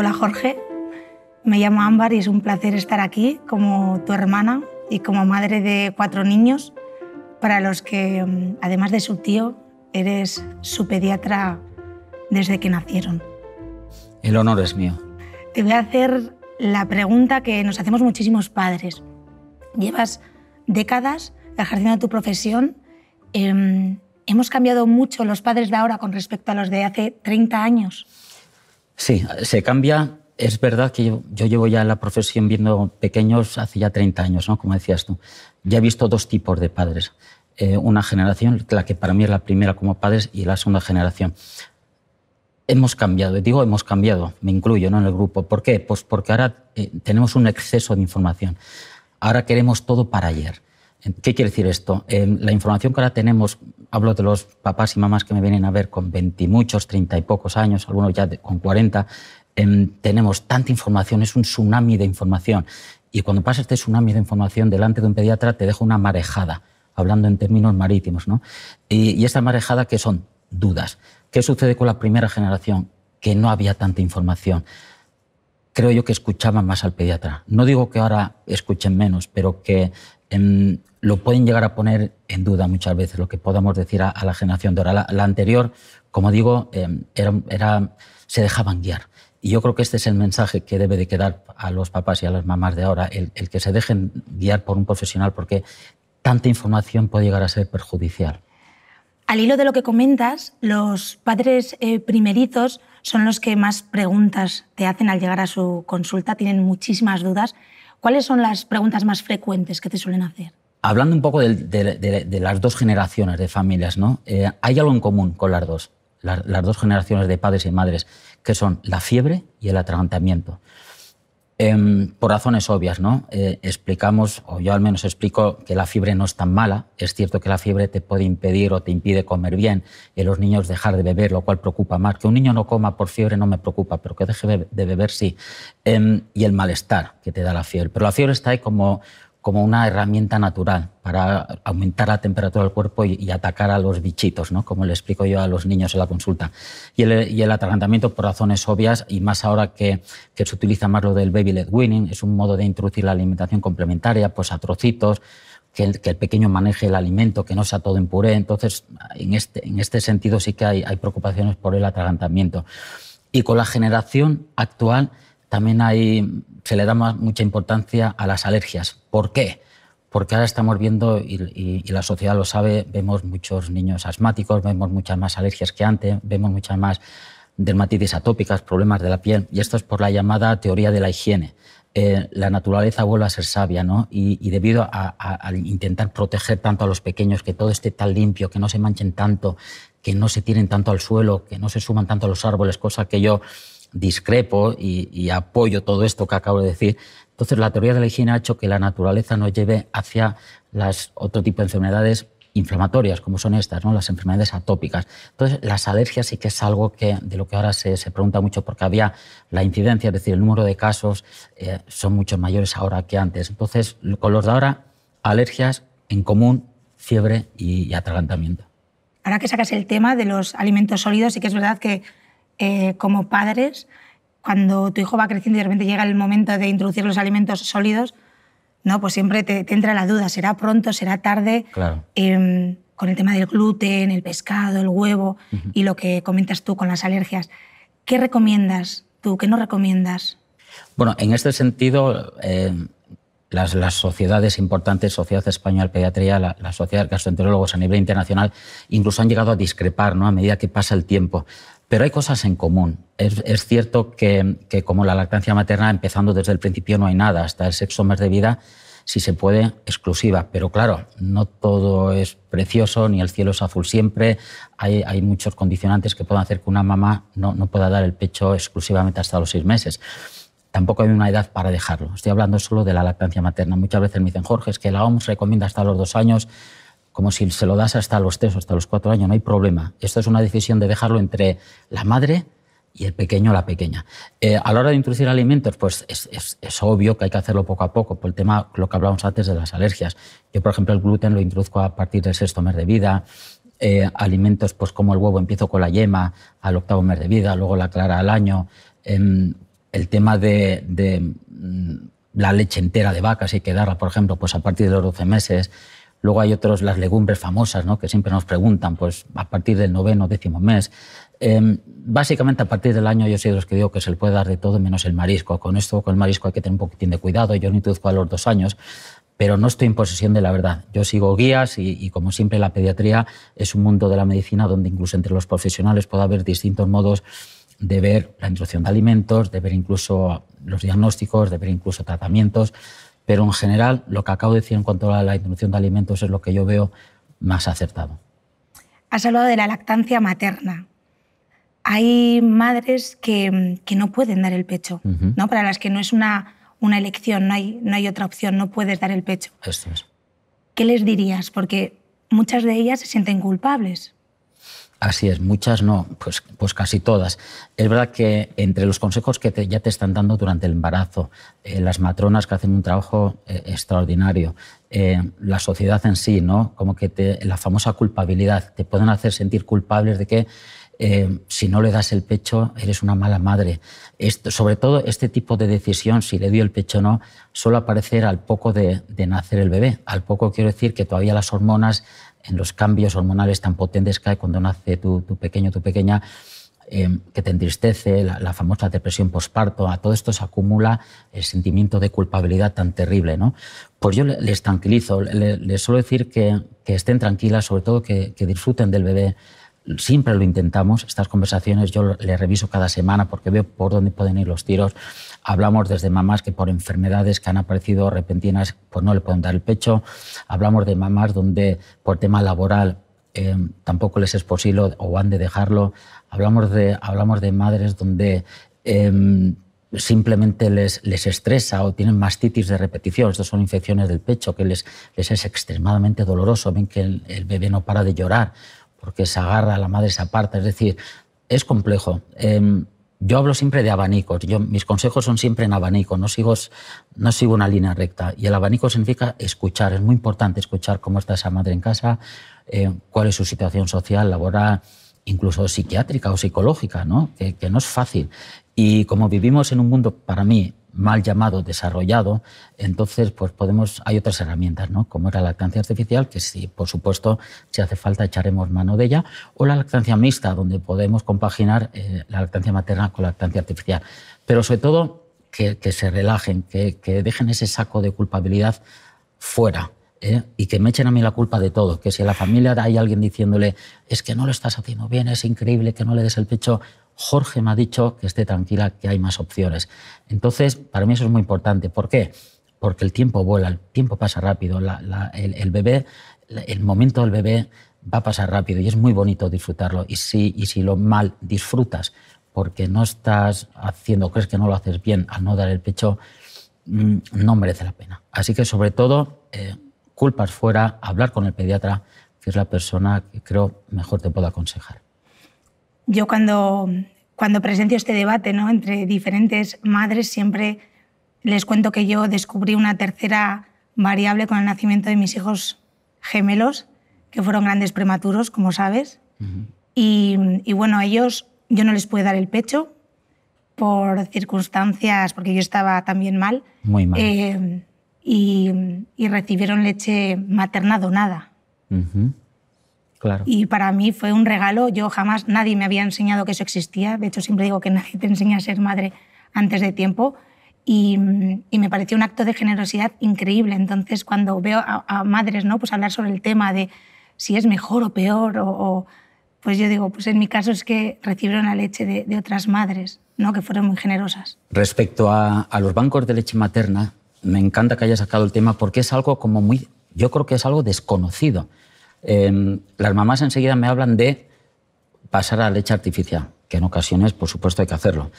Hola Jorge, me llamo Ámbar y es un placer estar aquí como tu hermana y como madre de cuatro niños, para los que, mm, además de su tío, eres su pediatra desde que nacieron. El honor es mío. Te voy a hacer la pregunta que nos hacemos muchísimos padres. Llevas décadas ejerciendo tu profesión. Em, ¿Hemos cambiado mucho los padres de ahora con respecto a los de hace 30 años? Sí, se cambia. Es verdad que yo, llevo ya la profesión viendo pequeños hace ya 30 años, ¿no? como decías tú. Ya he visto dos tipos de padres. Eh, una generación, la que para mí es la primera como padres, y la segunda generación. Hemos cambiado, digo hemos cambiado, me incluyo ¿no? en el grupo. ¿Por qué? Pues porque ahora eh, tenemos un exceso de información. Ahora queremos todo para ayer. ¿Qué quiere decir esto? Eh, la información que ahora tenemos, hablo de los papás y mamás que me vienen a ver con 20 y muchos, 30 y pocos años, algunos ya con 40, em, tenemos tanta información, es un tsunami de información. Y cuando pasa este tsunami de información delante de un pediatra, te deja una marejada, hablando en términos marítimos. ¿no? Y, y esta marejada, que son dudas. ¿Qué sucede con la primera generación? Que no había tanta información creo yo que escuchaban más al pediatra. No digo que ahora escuchen menos, pero que em, lo pueden llegar a poner en duda muchas veces lo que podamos decir a, la generación de ahora. La, anterior, como digo, em, era, se dejaban guiar. Y yo creo que este es el mensaje que debe de quedar a los papás y a las mamás de ahora, el, que se dejen guiar por un profesional, porque tanta información puede llegar a ser perjudicial. Al hilo de lo que comentas, los padres eh, primerizos son los que más preguntas te hacen al llegar a su consulta, tienen muchísimas dudas. ¿Cuáles son las preguntas más frecuentes que te suelen hacer? Hablando un poco de, las dos generaciones de familias, ¿no? Eh, hay algo en común con las dos, las, dos generaciones de padres y madres, que son la fiebre y el atragantamiento. Em, por razones obvias, ¿no? Eh, explicamos, o yo al menos explico, que la fiebre no es tan mala. Es cierto que la fiebre te puede impedir o te impide comer bien y los niños dejar de beber, lo cual preocupa más. Que un niño no coma por fiebre no me preocupa, pero que deje de beber sí. Em, y el malestar que te da la fiebre. Pero la fiebre está ahí como como una herramienta natural para aumentar la temperatura del cuerpo y, atacar a los bichitos, ¿no? como le explico yo a los niños en la consulta. Y el, y atragantamiento, por razones obvias, y más ahora que, se utiliza más lo del baby led weaning, es un modo de introducir la alimentación complementaria, pues a trocitos, que el, que el, pequeño maneje el alimento, que no sea todo en puré. Entonces, en este, en este sentido sí que hay, hay preocupaciones por el atragantamiento. Y con la generación actual también hay, se le da mucha importancia a las alergias. ¿Por qué? Porque ahora estamos viendo, y, la sociedad lo sabe, vemos muchos niños asmáticos, vemos muchas más alergias que antes, vemos muchas más dermatitis atópicas, problemas de la piel, y esto es por la llamada teoría de la higiene. Eh, la naturaleza vuelve a ser sabia, ¿no? Y, debido a, intentar proteger tanto a los pequeños, que todo esté tan limpio, que no se manchen tanto, que no se tiren tanto al suelo, que no se suman tanto a los árboles, cosa que yo discrepo y, apoyo todo esto que acabo de decir. Entonces, la teoría de la higiene ha hecho que la naturaleza nos lleve hacia las otro tipo de enfermedades inflamatorias, como son estas, ¿no? las enfermedades atópicas. Entonces, las alergias sí que es algo que, de lo que ahora se, pregunta mucho, porque había la incidencia, es decir, el número de casos eh, son mucho mayores ahora que antes. Entonces, con los de ahora, alergias en común, fiebre y, y atragantamiento. Ahora que sacas el tema de los alimentos sólidos, sí que es verdad que eh, como padres, cuando tu hijo va creciendo y de repente llega el momento de introducir los alimentos sólidos, ¿no? pues siempre te, entra la duda, ¿será pronto, será tarde? Claro. Em, con el tema del gluten, el pescado, el huevo y lo que comentas tú con las alergias. ¿Qué recomiendas tú? ¿Qué no recomiendas? Bueno, en este sentido, eh, las, sociedades importantes, Sociedad Española de Pediatría, la, la, Sociedad de Gastroenterólogos a nivel internacional, incluso han llegado a discrepar ¿no? a medida que pasa el tiempo. Pero hay cosas en común. Es, cierto que, como la lactancia materna, empezando desde el principio no hay nada, hasta el sexo mes de vida, si se puede, exclusiva. Pero claro, no todo es precioso, ni el cielo es azul siempre. Hay, hay muchos condicionantes que pueden hacer que una mamá no, no pueda dar el pecho exclusivamente hasta los seis meses tampoco hay una edad para dejarlo. Estoy hablando solo de la lactancia materna. Muchas veces me dicen, Jorge, es que la OMS recomienda hasta los dos años como si se lo das hasta los tres o hasta los cuatro años, no hay problema. Esto es una decisión de dejarlo entre la madre y el pequeño o la pequeña. Eh, a la hora de introducir alimentos, pues es, obvio que hay que hacerlo poco a poco, por el tema, lo que hablábamos antes de las alergias. Yo, por ejemplo, el gluten lo introduzco a partir del sexto mes de vida. Eh, alimentos pues como el huevo empiezo con la yema al octavo mes de vida, luego la clara al año. Em, el tema de, mm, la leche entera de vacas, hay que darla, por ejemplo, pues a partir de los 12 meses. Luego hay otros, las legumbres famosas, ¿no? que siempre nos preguntan, pues a partir del noveno, décimo mes. Em, básicamente a partir del año yo soy de los que digo que se le puede dar de todo menos el marisco. Con esto, con el marisco hay que tener un poquitín de cuidado. Yo ni introduzco a los dos años, pero no estoy en posesión de la verdad. Yo sigo guías y, como siempre la pediatría es un mundo de la medicina donde incluso entre los profesionales puede haber distintos modos de ver la introducción de alimentos, de ver incluso los diagnósticos, de ver incluso tratamientos, pero en general lo que acabo de decir en cuanto a la introducción de alimentos es lo que yo veo más acertado. Has hablado de la lactancia materna. Hay madres que, no pueden dar el pecho, ¿no? para las que no es una una elección, no hay, no hay otra opción, no puedes dar el pecho. Esto es. ¿Qué les dirías? Porque muchas de ellas se sienten culpables. Así es, muchas no, pues, pues casi todas. Es verdad que entre los consejos que ya te están dando durante el embarazo, eh, las matronas que hacen un trabajo eh, extraordinario, eh, la sociedad en sí, ¿no? Como que la famosa culpabilidad, te pueden hacer sentir culpables de que eh, si no le das el pecho, eres una mala madre. Sobre todo este tipo de decisión, si le dio el pecho o no, suele aparecer al poco de, nacer el bebé. Al poco quiero decir que todavía las hormonas, en los cambios hormonales tan potentes que hay cuando nace tu, pequeño, tu pequeña, eh, que te entristece, la, famosa depresión posparto, a todo esto se acumula el sentimiento de culpabilidad tan terrible. ¿no? Pues yo les tranquilizo, les, suelo decir que, estén tranquilas, sobre todo que disfruten del bebé siempre lo intentamos. Estas conversaciones yo les reviso cada semana porque veo por dónde pueden ir los tiros. Hablamos desde mamás que por enfermedades que han aparecido repentinas pues no le pueden dar el pecho. Hablamos de mamás donde por tema laboral eh, tampoco les es posible o han de dejarlo. Hablamos de, hablamos de madres donde em, simplemente les, les, estresa o tienen mastitis de repetición. Estas son infecciones del pecho que les, les es extremadamente doloroso. Ven que el bebé no para de llorar porque se agarra, la madre se aparta, es decir, es complejo. Em, yo hablo siempre de abanicos, yo, mis consejos son siempre en abanico, no sigo, no sigo una línea recta. Y el abanico significa escuchar, es muy importante escuchar cómo está esa madre en casa, eh, cuál es su situación social, laboral, incluso psiquiátrica o psicológica, ¿no? Que, que no es fácil. Y como vivimos en un mundo, para mí, mal llamado desarrollado, entonces pues podemos, hay otras herramientas, ¿no? como la lactancia artificial, que sí, por supuesto, si hace falta echaremos mano de ella, o la lactancia mixta, donde podemos compaginar eh, la lactancia materna con la lactancia artificial. Pero sobre todo que, se relajen, que, dejen ese saco de culpabilidad fuera. ¿eh? Y que me echen a mí la culpa de todo, que si a la familia hay alguien diciéndole es que no lo estás haciendo bien, es increíble que no le des el pecho, Jorge me ha dicho que esté tranquila, que hay más opciones. Entonces, para mí eso es muy importante. ¿Por qué? Porque el tiempo vuela, el tiempo pasa rápido. el, bebé, el momento del bebé va a pasar rápido y es muy bonito disfrutarlo. Y si, y si lo mal disfrutas porque no estás haciendo, crees que no lo haces bien al no dar el pecho, mm, no merece la pena. Así que sobre todo, eh, culpas fuera, hablar con el pediatra, que es la persona que creo mejor te puede aconsejar. Yo cuando, cuando presencio este debate ¿no? entre diferentes madres siempre les cuento que yo descubrí una tercera variable con el nacimiento de mis hijos gemelos, que fueron grandes prematuros, como sabes. y, bueno, a ellos yo no les pude dar el pecho por circunstancias, porque yo estaba también mal. Muy mal. Eh, y, recibieron leche materna donada. Y para mí fue un regalo. Yo jamás, nadie me había enseñado que eso existía. De hecho, siempre digo que nadie te enseña a ser madre antes de tiempo. Y, me pareció un acto de generosidad increíble. Entonces, cuando veo a, madres ¿no? pues hablar sobre el tema de si es mejor o peor, o, pues yo digo, pues en mi caso es que recibieron la leche de, otras madres, ¿no? que fueron muy generosas. Respecto a, a los bancos de leche materna, me encanta que haya sacado el tema porque es algo como muy, yo creo que es algo desconocido. Em, las mamás enseguida me hablan de pasar a leche artificial, que en ocasiones, por supuesto, hay que hacerlo.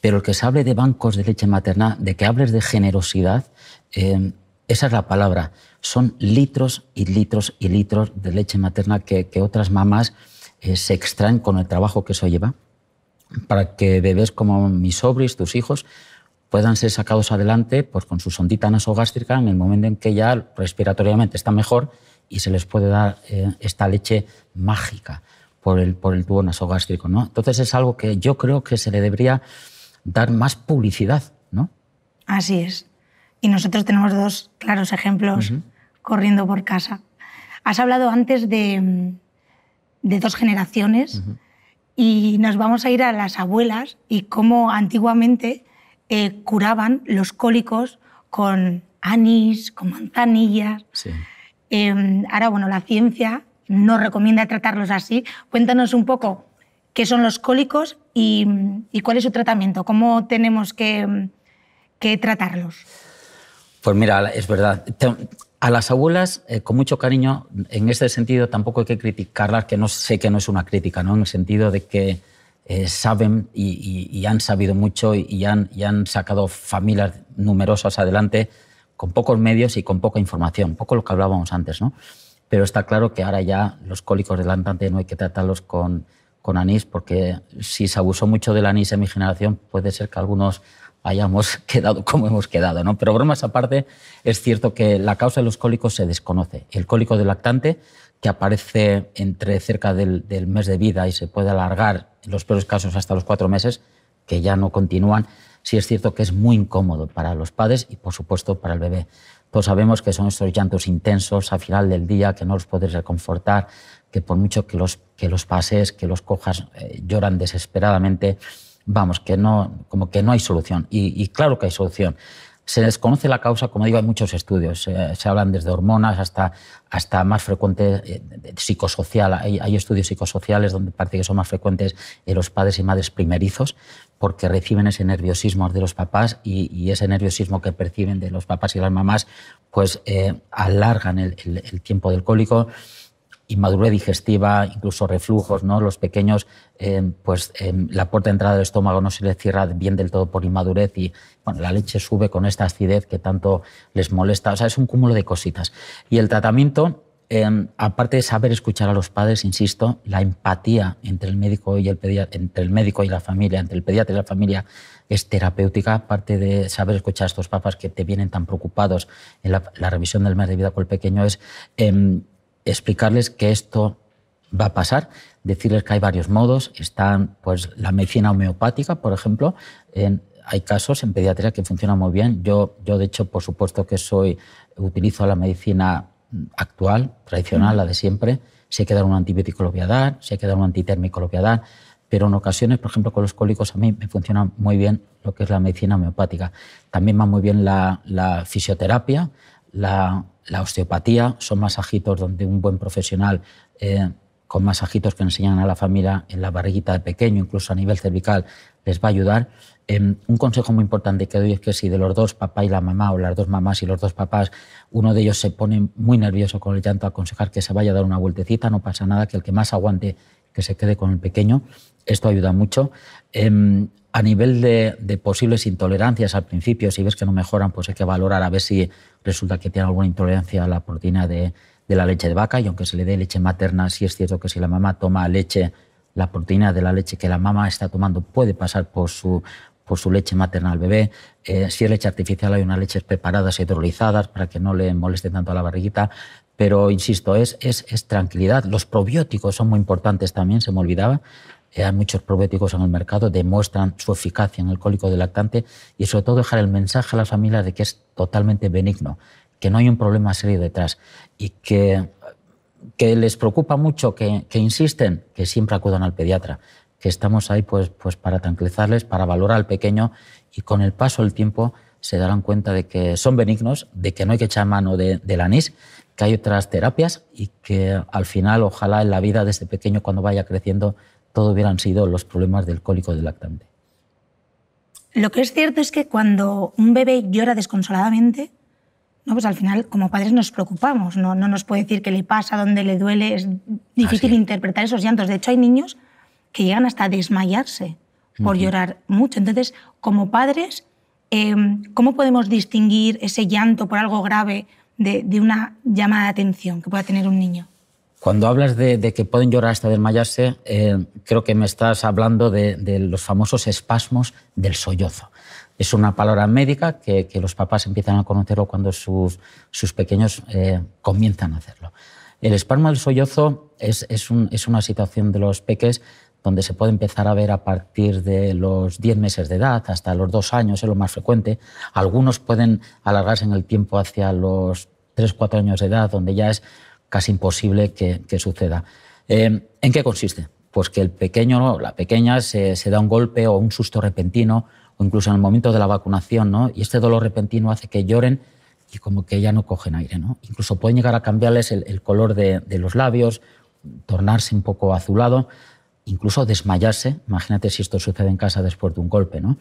Pero el que se hable de bancos de leche materna, de que hables de generosidad, em, esa es la palabra. Son litros y litros y litros de leche materna que, otras mamás eh, se extraen con el trabajo que eso lleva para que bebés como mis sobris, tus hijos, puedan ser sacados adelante pues, con su sondita nasogástrica en el momento en que ya respiratoriamente está mejor y se les puede dar eh, esta leche mágica por el, por el tubo nasogástrico. ¿no? Entonces es algo que yo creo que se le debería dar más publicidad, ¿no? Así es. Y nosotros tenemos dos claros ejemplos corriendo por casa. Has hablado antes de, de dos generaciones y nos vamos a ir a las abuelas y cómo antiguamente eh, curaban los cólicos con anís, con manzanillas. Em, ahora, bueno, la ciencia no recomienda tratarlos así. Cuéntanos un poco qué son los cólicos y, cuál es su tratamiento, cómo tenemos que, que tratarlos. Pues mira, es verdad. A las abuelas, eh, con mucho cariño, en este sentido tampoco hay que criticarlas, que no sé que no es una crítica, ¿no? en el sentido de que eh, saben y, han sabido mucho y han, y han sacado familias numerosas adelante con pocos medios y con poca información, poco lo que hablábamos antes. ¿no? Pero está claro que ahora ya los cólicos del lactante no hay que tratarlos con, con anís, porque si se abusó mucho del anís en mi generación, puede ser que algunos hayamos quedado como hemos quedado. ¿no? Pero bromas aparte, es cierto que la causa de los cólicos se desconoce. El cólico del lactante, que aparece entre cerca del, mes de vida y se puede alargar, en los peores casos, hasta los cuatro meses, que ya no continúan, sí es cierto que es muy incómodo para los padres y, por supuesto, para el bebé. Todos sabemos que son estos llantos intensos al final del día, que no los puedes reconfortar, que por mucho que los, que los pases, que los cojas, eh, lloran desesperadamente vamos, que no, como que no hay solución. Y, claro que hay solución. Se desconoce la causa, como digo, hay muchos estudios. se hablan desde hormonas hasta, hasta más frecuente eh, psicosocial. Hay, estudios psicosociales donde parece que son más frecuentes en los padres y madres primerizos porque reciben ese nerviosismo de los papás y, ese nerviosismo que perciben de los papás y las mamás pues eh, alargan el, el tiempo del cólico inmadurez digestiva, incluso reflujos, ¿no? Los pequeños, eh, pues eh, la puerta de entrada del estómago no se les cierra bien del todo por inmadurez y bueno, la leche sube con esta acidez que tanto les molesta. O sea, es un cúmulo de cositas. Y el tratamiento, eh, aparte de saber escuchar a los padres, insisto, la empatía entre el médico y el entre el médico y la familia, entre el pediatra y la familia, es terapéutica, aparte de saber escuchar a estos papás que te vienen tan preocupados en la, revisión del mes de vida con el pequeño, es em, explicarles que esto va a pasar, decirles que hay varios modos. Están pues, la medicina homeopática, por ejemplo. Hay casos en pediatría que funcionan muy bien. Yo, yo, de hecho, por supuesto que soy, utilizo la medicina actual, tradicional, la de siempre. Si hay que dar un antibiótico lo voy a dar, si hay que dar un antitérmico lo voy a dar, pero en ocasiones, por ejemplo, con los cólicos a mí me funciona muy bien lo que es la medicina homeopática. También va muy bien la, fisioterapia, la, la osteopatía son masajitos donde un buen profesional eh, con masajitos que enseñan a la familia en la barriguita de pequeño, incluso a nivel cervical, les va a ayudar. Em, un consejo muy importante que doy es que si de los dos, papá y la mamá, o las dos mamás y los dos papás, uno de ellos se pone muy nervioso con el llanto, aconsejar que se vaya a dar una vueltecita, no pasa nada, que el que más aguante, que se quede con el pequeño. Esto ayuda mucho. Em, a nivel de, posibles intolerancias al principio, si ves que no mejoran, pues hay que valorar a ver si resulta que tiene alguna intolerancia a la proteína de, la leche de vaca y aunque se le dé leche materna, sí es cierto que si la mamá toma leche, la proteína de la leche que la mamá está tomando puede pasar por su, por su leche materna al bebé. Eh, si es leche artificial hay unas leches preparadas, hidrolizadas, para que no le moleste tanto a la barriguita. Pero, insisto, es, es, es tranquilidad. Los probióticos son muy importantes también, se me olvidaba. Eh, hay muchos probióticos en el mercado, demuestran su eficacia en el cólico del lactante y sobre todo dejar el mensaje a las familias de que es totalmente benigno, que no hay un problema serio detrás y que, que les preocupa mucho, que, que insisten, que siempre acudan al pediatra, que estamos ahí pues, pues para tranquilizarles, para valorar al pequeño y con el paso del tiempo se darán cuenta de que son benignos, de que no hay que echar mano de, del anís, que hay otras terapias y que al final, ojalá en la vida de este pequeño, cuando vaya creciendo, todo hubieran sido los problemas del cólico del lactante. Lo que es cierto es que cuando un bebé llora desconsoladamente, ¿no? pues al final como padres nos preocupamos, no, no nos puede decir qué le pasa, dónde le duele, es difícil interpretar esos llantos. De hecho, hay niños que llegan hasta a desmayarse por llorar mucho. Entonces, como padres, em, ¿cómo podemos distinguir ese llanto por algo grave de, de una llamada de atención que pueda tener un niño? Cuando hablas de, que pueden llorar hasta desmayarse, eh, creo que me estás hablando de, los famosos espasmos del sollozo. Es una palabra médica que, los papás empiezan a conocerlo cuando sus, sus pequeños eh, comienzan a hacerlo. El espasmo del sollozo es, es, una situación de los peques donde se puede empezar a ver a partir de los 10 meses de edad hasta los 2 años, es lo más frecuente. Algunos pueden alargarse en el tiempo hacia los 3, 4 años de edad, donde ya es casi imposible que, suceda. Eh, ¿En qué consiste? Pues que el pequeño la pequeña se, da un golpe o un susto repentino, o incluso en el momento de la vacunación, ¿no? y este dolor repentino hace que lloren y como que ya no cogen aire. ¿no? Incluso pueden llegar a cambiarles el, color de los labios, tornarse un poco azulado incluso desmayarse. Imagínate si esto sucede en casa después de un golpe. ¿no?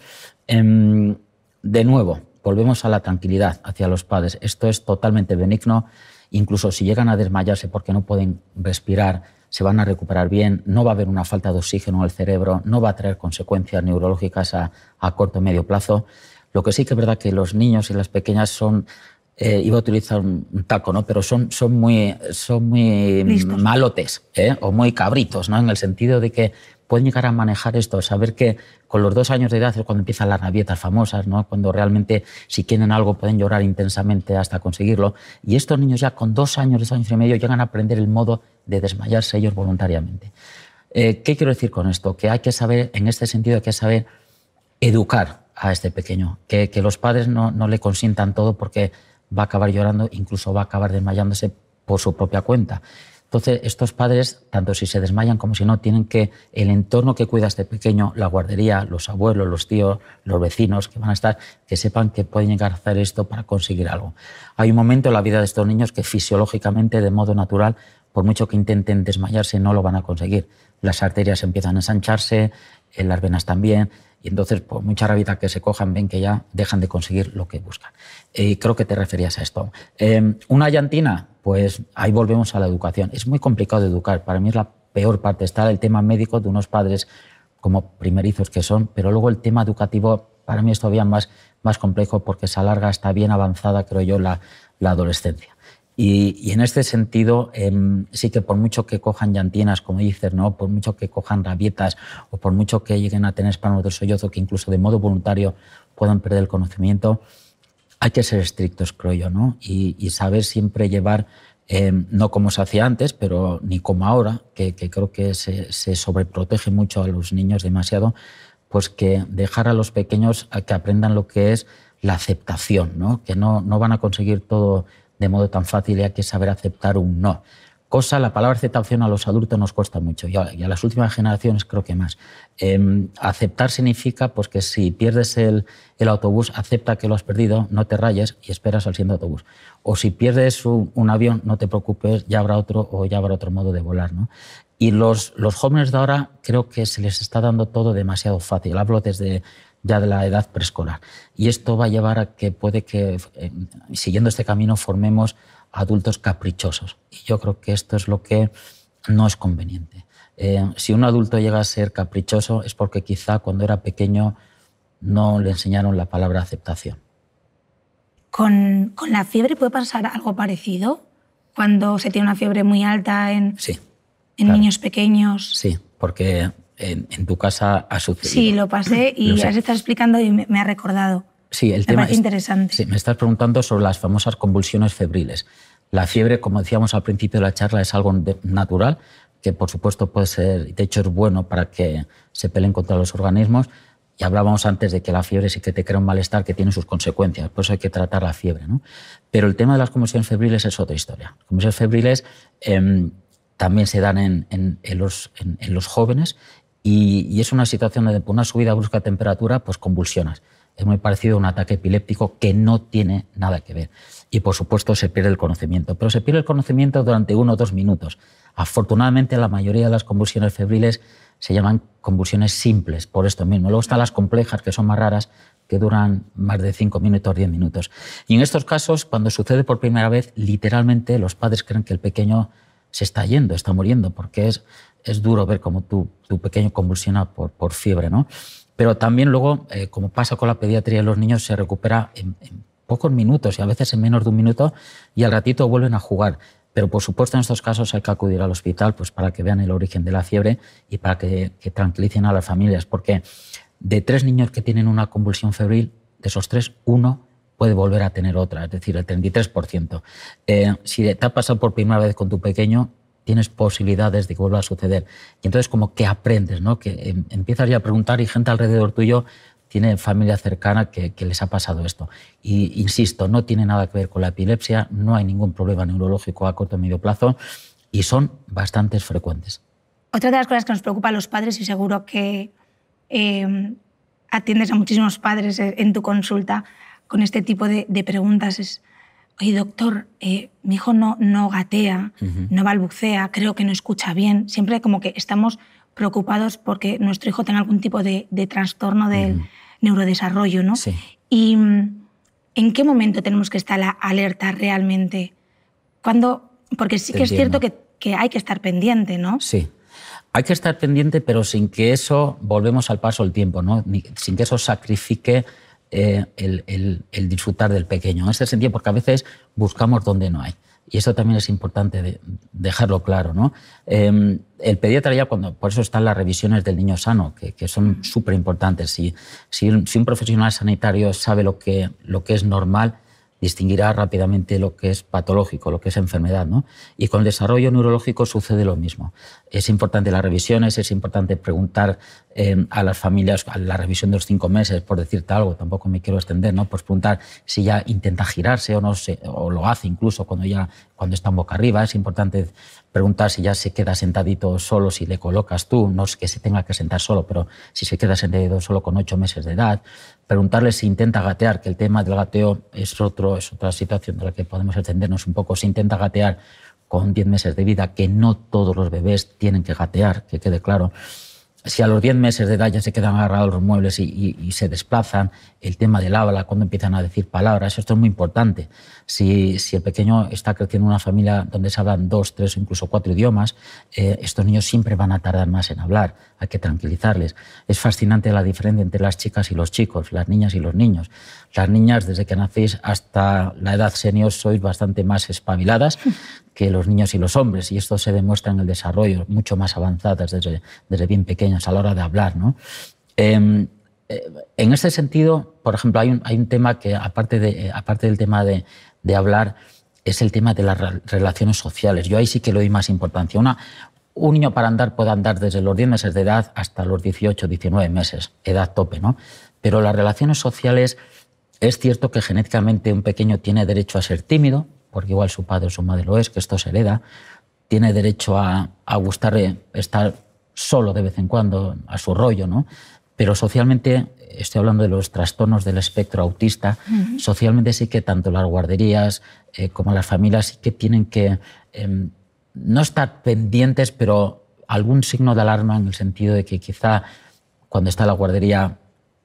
Em, de nuevo, volvemos a la tranquilidad hacia los padres. Esto es totalmente benigno. Incluso si llegan a desmayarse porque no pueden respirar, se van a recuperar bien, no va a haber una falta de oxígeno en el cerebro, no va a traer consecuencias neurológicas a, a corto o medio plazo. Lo que sí que es verdad que los niños y las pequeñas son eh, iba a utilizar un taco, ¿no? pero son, son muy, son muy malotes ¿eh? o muy cabritos, ¿no? en el sentido de que pueden llegar a manejar esto, saber que con los dos años de edad es cuando empiezan las rabietas famosas, ¿no? cuando realmente si quieren algo pueden llorar intensamente hasta conseguirlo. Y estos niños ya con dos años, dos años y medio llegan a aprender el modo de desmayarse ellos voluntariamente. Eh, ¿Qué quiero decir con esto? Que hay que saber, en este sentido, hay que saber educar a este pequeño, que, que los padres no, no le consientan todo porque va a acabar llorando, incluso va a acabar desmayándose por su propia cuenta. Entonces, estos padres, tanto si se desmayan como si no, tienen que el entorno que cuida este pequeño, la guardería, los abuelos, los tíos, los vecinos que van a estar, que sepan que pueden llegar a hacer esto para conseguir algo. Hay un momento en la vida de estos niños que fisiológicamente, de modo natural, por mucho que intenten desmayarse, no lo van a conseguir. Las arterias empiezan a ensancharse, en las venas también, y entonces, por mucha rabita que se cojan, ven que ya dejan de conseguir lo que buscan. Y creo que te referías a esto. Em, una llantina, pues ahí volvemos a la educación. Es muy complicado educar. Para mí es la peor parte. Está el tema médico de unos padres como primerizos que son, pero luego el tema educativo para mí es todavía más, más complejo porque se alarga hasta bien avanzada, creo yo, la adolescencia. Y, en este sentido, em, sí que por mucho que cojan llantinas, como dices, ¿no? por mucho que cojan rabietas o por mucho que lleguen a tener espasmos del sollozo, que incluso de modo voluntario puedan perder el conocimiento, hay que ser estrictos, creo yo, y, saber siempre llevar, em, no como se hacía antes, pero ni como ahora, que, creo que se, se, sobreprotege mucho a los niños demasiado, pues que dejar a los pequeños a que aprendan lo que es la aceptación, ¿no? que no, no van a conseguir todo de modo tan fácil y hay que saber aceptar un no. Cosa, la palabra aceptación a los adultos nos cuesta mucho y a, las últimas generaciones creo que más. Em, aceptar significa pues, que si pierdes el, autobús, acepta que lo has perdido, no te rayes y esperas al siguiente autobús. O si pierdes un, avión, no te preocupes, ya habrá otro o ya habrá otro modo de volar. ¿no? Y los, los jóvenes de ahora creo que se les está dando todo demasiado fácil. Hablo desde ya de la edad preescolar. Y esto va a llevar a que puede que, eh, siguiendo este camino, formemos adultos caprichosos. Y yo creo que esto es lo que no es conveniente. Eh, si un adulto llega a ser caprichoso es porque quizá cuando era pequeño no le enseñaron la palabra aceptación. ¿Con, con la fiebre puede pasar algo parecido? Cuando se tiene una fiebre muy alta en, sí, en niños pequeños. Sí, porque en, tu casa ha sucedido. Sí, lo pasé y has estado explicando y me, ha recordado. Sí, el me tema es interesante. Sí, me estás preguntando sobre las famosas convulsiones febriles. La fiebre, como decíamos al principio de la charla, es algo natural que por supuesto puede ser, de hecho es bueno para que se peleen contra los organismos. Y hablábamos antes de que la fiebre sí que te crea un malestar que tiene sus consecuencias, por eso hay que tratar la fiebre. ¿no? Pero el tema de las convulsiones febriles es otra historia. Las convulsiones febriles em, también se dan en, en, los, en, los, jóvenes y, es una situación de una subida brusca de temperatura, pues convulsionas. Es muy parecido a un ataque epiléptico que no tiene nada que ver. Y por supuesto se pierde el conocimiento, pero se pierde el conocimiento durante uno o dos minutos. Afortunadamente la mayoría de las convulsiones febriles se llaman convulsiones simples, por esto mismo. Luego están las complejas, que son más raras, que duran más de cinco minutos, diez minutos. Y en estos casos, cuando sucede por primera vez, literalmente los padres creen que el pequeño se está yendo, está muriendo, porque es es duro ver cómo tu, pequeño convulsiona por, por, fiebre, ¿no? Pero también luego, eh, como pasa con la pediatría de los niños, se recupera en, pocos minutos y a veces en menos de un minuto y al ratito vuelven a jugar. Pero por supuesto en estos casos hay que acudir al hospital pues, para que vean el origen de la fiebre y para que, tranquilicen a las familias, porque de tres niños que tienen una convulsión febril, de esos tres, uno puede volver a tener otra, es decir, el 33%. Eh, si te ha pasado por primera vez con tu pequeño, tienes posibilidades de que vuelva a suceder. Y entonces como que aprendes, ¿no? que em, empiezas ya a preguntar y gente alrededor tuyo tiene familia cercana que, les ha pasado esto. Y insisto, no tiene nada que ver con la epilepsia, no hay ningún problema neurológico a corto o medio plazo y son bastante frecuentes. Otra de las cosas que nos preocupa a los padres, y seguro que em, atiendes a muchísimos padres en tu consulta con este tipo de, preguntas, es, oye doctor, eh, mi hijo no, no gatea, no balbucea, creo que no escucha bien. Siempre como que estamos preocupados porque nuestro hijo tenga algún tipo de, trastorno del neurodesarrollo, ¿no? Sí. Y mm, ¿en qué momento tenemos que estar alerta realmente? Cuando, porque sí que es cierto que, que, hay que estar pendiente, ¿no? Sí. Hay que estar pendiente, pero sin que eso, volvemos al paso del tiempo, ¿no? sin que eso sacrifique eh, el, el, disfrutar del pequeño. En ese sentido, porque a veces buscamos donde no hay. Y eso también es importante dejarlo claro. ¿no? Em, el pediatra ya, cuando, por eso están las revisiones del niño sano, que, son súper importantes. Si, si, un profesional sanitario sabe lo que, lo que es normal, distinguirá rápidamente lo que es patológico, lo que es enfermedad. ¿no? Y con el desarrollo neurológico sucede lo mismo. Es importante las revisiones, es importante preguntar eh, a las familias, a la revisión de los cinco meses, por decirte algo, tampoco me quiero extender, ¿no? pues preguntar si ya intenta girarse o, no o lo hace incluso cuando, ya, cuando está boca arriba. Es importante preguntar si ya se queda sentadito solo, si le colocas tú, no es que se tenga que sentar solo, pero si se queda sentadito solo con ocho meses de edad. Preguntarle si intenta gatear, que el tema del gateo es, otro, es otra situación de la que podemos extendernos un poco. Si intenta gatear con 10 meses de vida, que no todos los bebés tienen que gatear, que quede claro si a los 10 meses de edad ya se quedan agarrados los muebles y, se desplazan, el tema del habla, cuando empiezan a decir palabras, esto es muy importante. Si, si el pequeño está creciendo en una familia donde se hablan dos, tres o incluso cuatro idiomas, eh, estos niños siempre van a tardar más en hablar, hay que tranquilizarles. Es fascinante la diferencia entre las chicas y los chicos, las niñas y los niños. Las niñas, desde que nacéis hasta la edad senior, sois bastante más espabiladas que los niños y los hombres, y esto se demuestra en el desarrollo, mucho más avanzadas desde, desde bien pequeñas a la hora de hablar. ¿no? Em, eh, en este sentido, por ejemplo, hay un, hay un tema que, aparte, de, eh, aparte del tema de, de, hablar, es el tema de las relaciones sociales. Yo ahí sí que le doy más importancia. Una, un niño para andar puede andar desde los 10 meses de edad hasta los 18, 19 meses, edad tope, ¿no? Pero las relaciones sociales, es cierto que genéticamente un pequeño tiene derecho a ser tímido, porque igual su padre o su madre lo es, que esto se hereda, tiene derecho a, a gustar estar solo de vez en cuando, a su rollo, ¿no? Pero socialmente, estoy hablando de los trastornos del espectro autista, socialmente sí que tanto las guarderías eh, como las familias sí que tienen que em, no estar pendientes, pero algún signo de alarma en el sentido de que quizá cuando está en la guardería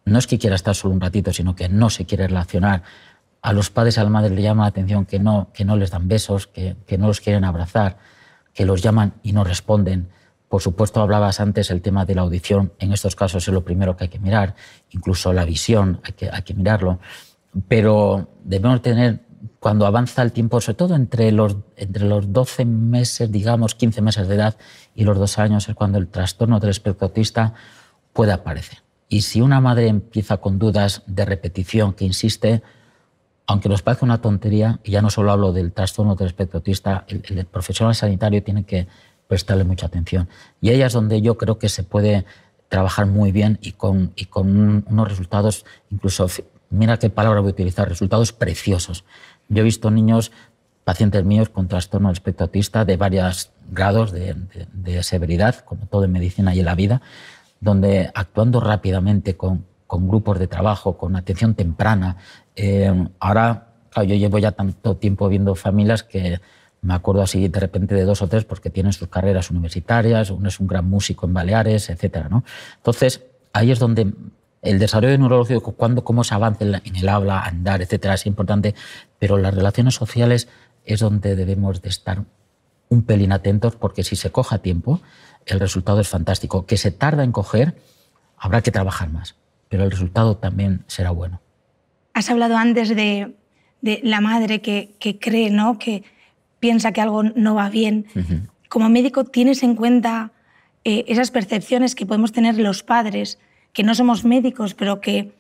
no es que quiera estar solo un ratito, sino que no se quiere relacionar a los padres a la madre le llama la atención que no, les dan besos, que, no los quieren abrazar, que los llaman y no responden. Por supuesto, hablabas antes el tema de la audición. En estos casos es lo primero que hay que mirar. Incluso la visión hay que, hay que mirarlo. Pero debemos tener, cuando avanza el tiempo, sobre todo entre los, entre los 12 meses, digamos, 15 meses de edad y los dos años, es cuando el trastorno del espectro autista puede aparecer. Y si una madre empieza con dudas de repetición que insiste, aunque nos parezca una tontería, y ya no solo hablo del trastorno del espectro autista, el, profesional sanitario tiene que prestarle mucha atención. Y ahí es donde yo creo que se puede trabajar muy bien y con, y con unos resultados, incluso, mira qué palabra voy a utilizar, resultados preciosos. Yo he visto niños, pacientes míos con trastorno del espectro autista de varios grados de, de severidad, como todo en medicina y en la vida, donde actuando rápidamente con, con grupos de trabajo, con atención temprana, eh, ahora, yo llevo ya tanto tiempo viendo familias que me acuerdo así de repente de dos o tres porque tienen sus carreras universitarias, uno es un gran músico en Baleares, etc. ¿no? Entonces, ahí es donde el desarrollo neurológico, cuando, cómo se avanza en el habla, andar, etcétera, es importante, pero las relaciones sociales es donde debemos de estar un pelín atentos porque si se coja tiempo, el resultado es fantástico. Que se tarda en coger, habrá que trabajar más, pero el resultado también será bueno. Has hablado antes de, la madre que, cree, ¿no? que piensa que algo no va bien. Como médico, ¿tienes en cuenta eh, esas percepciones que podemos tener los padres, que no somos médicos, pero que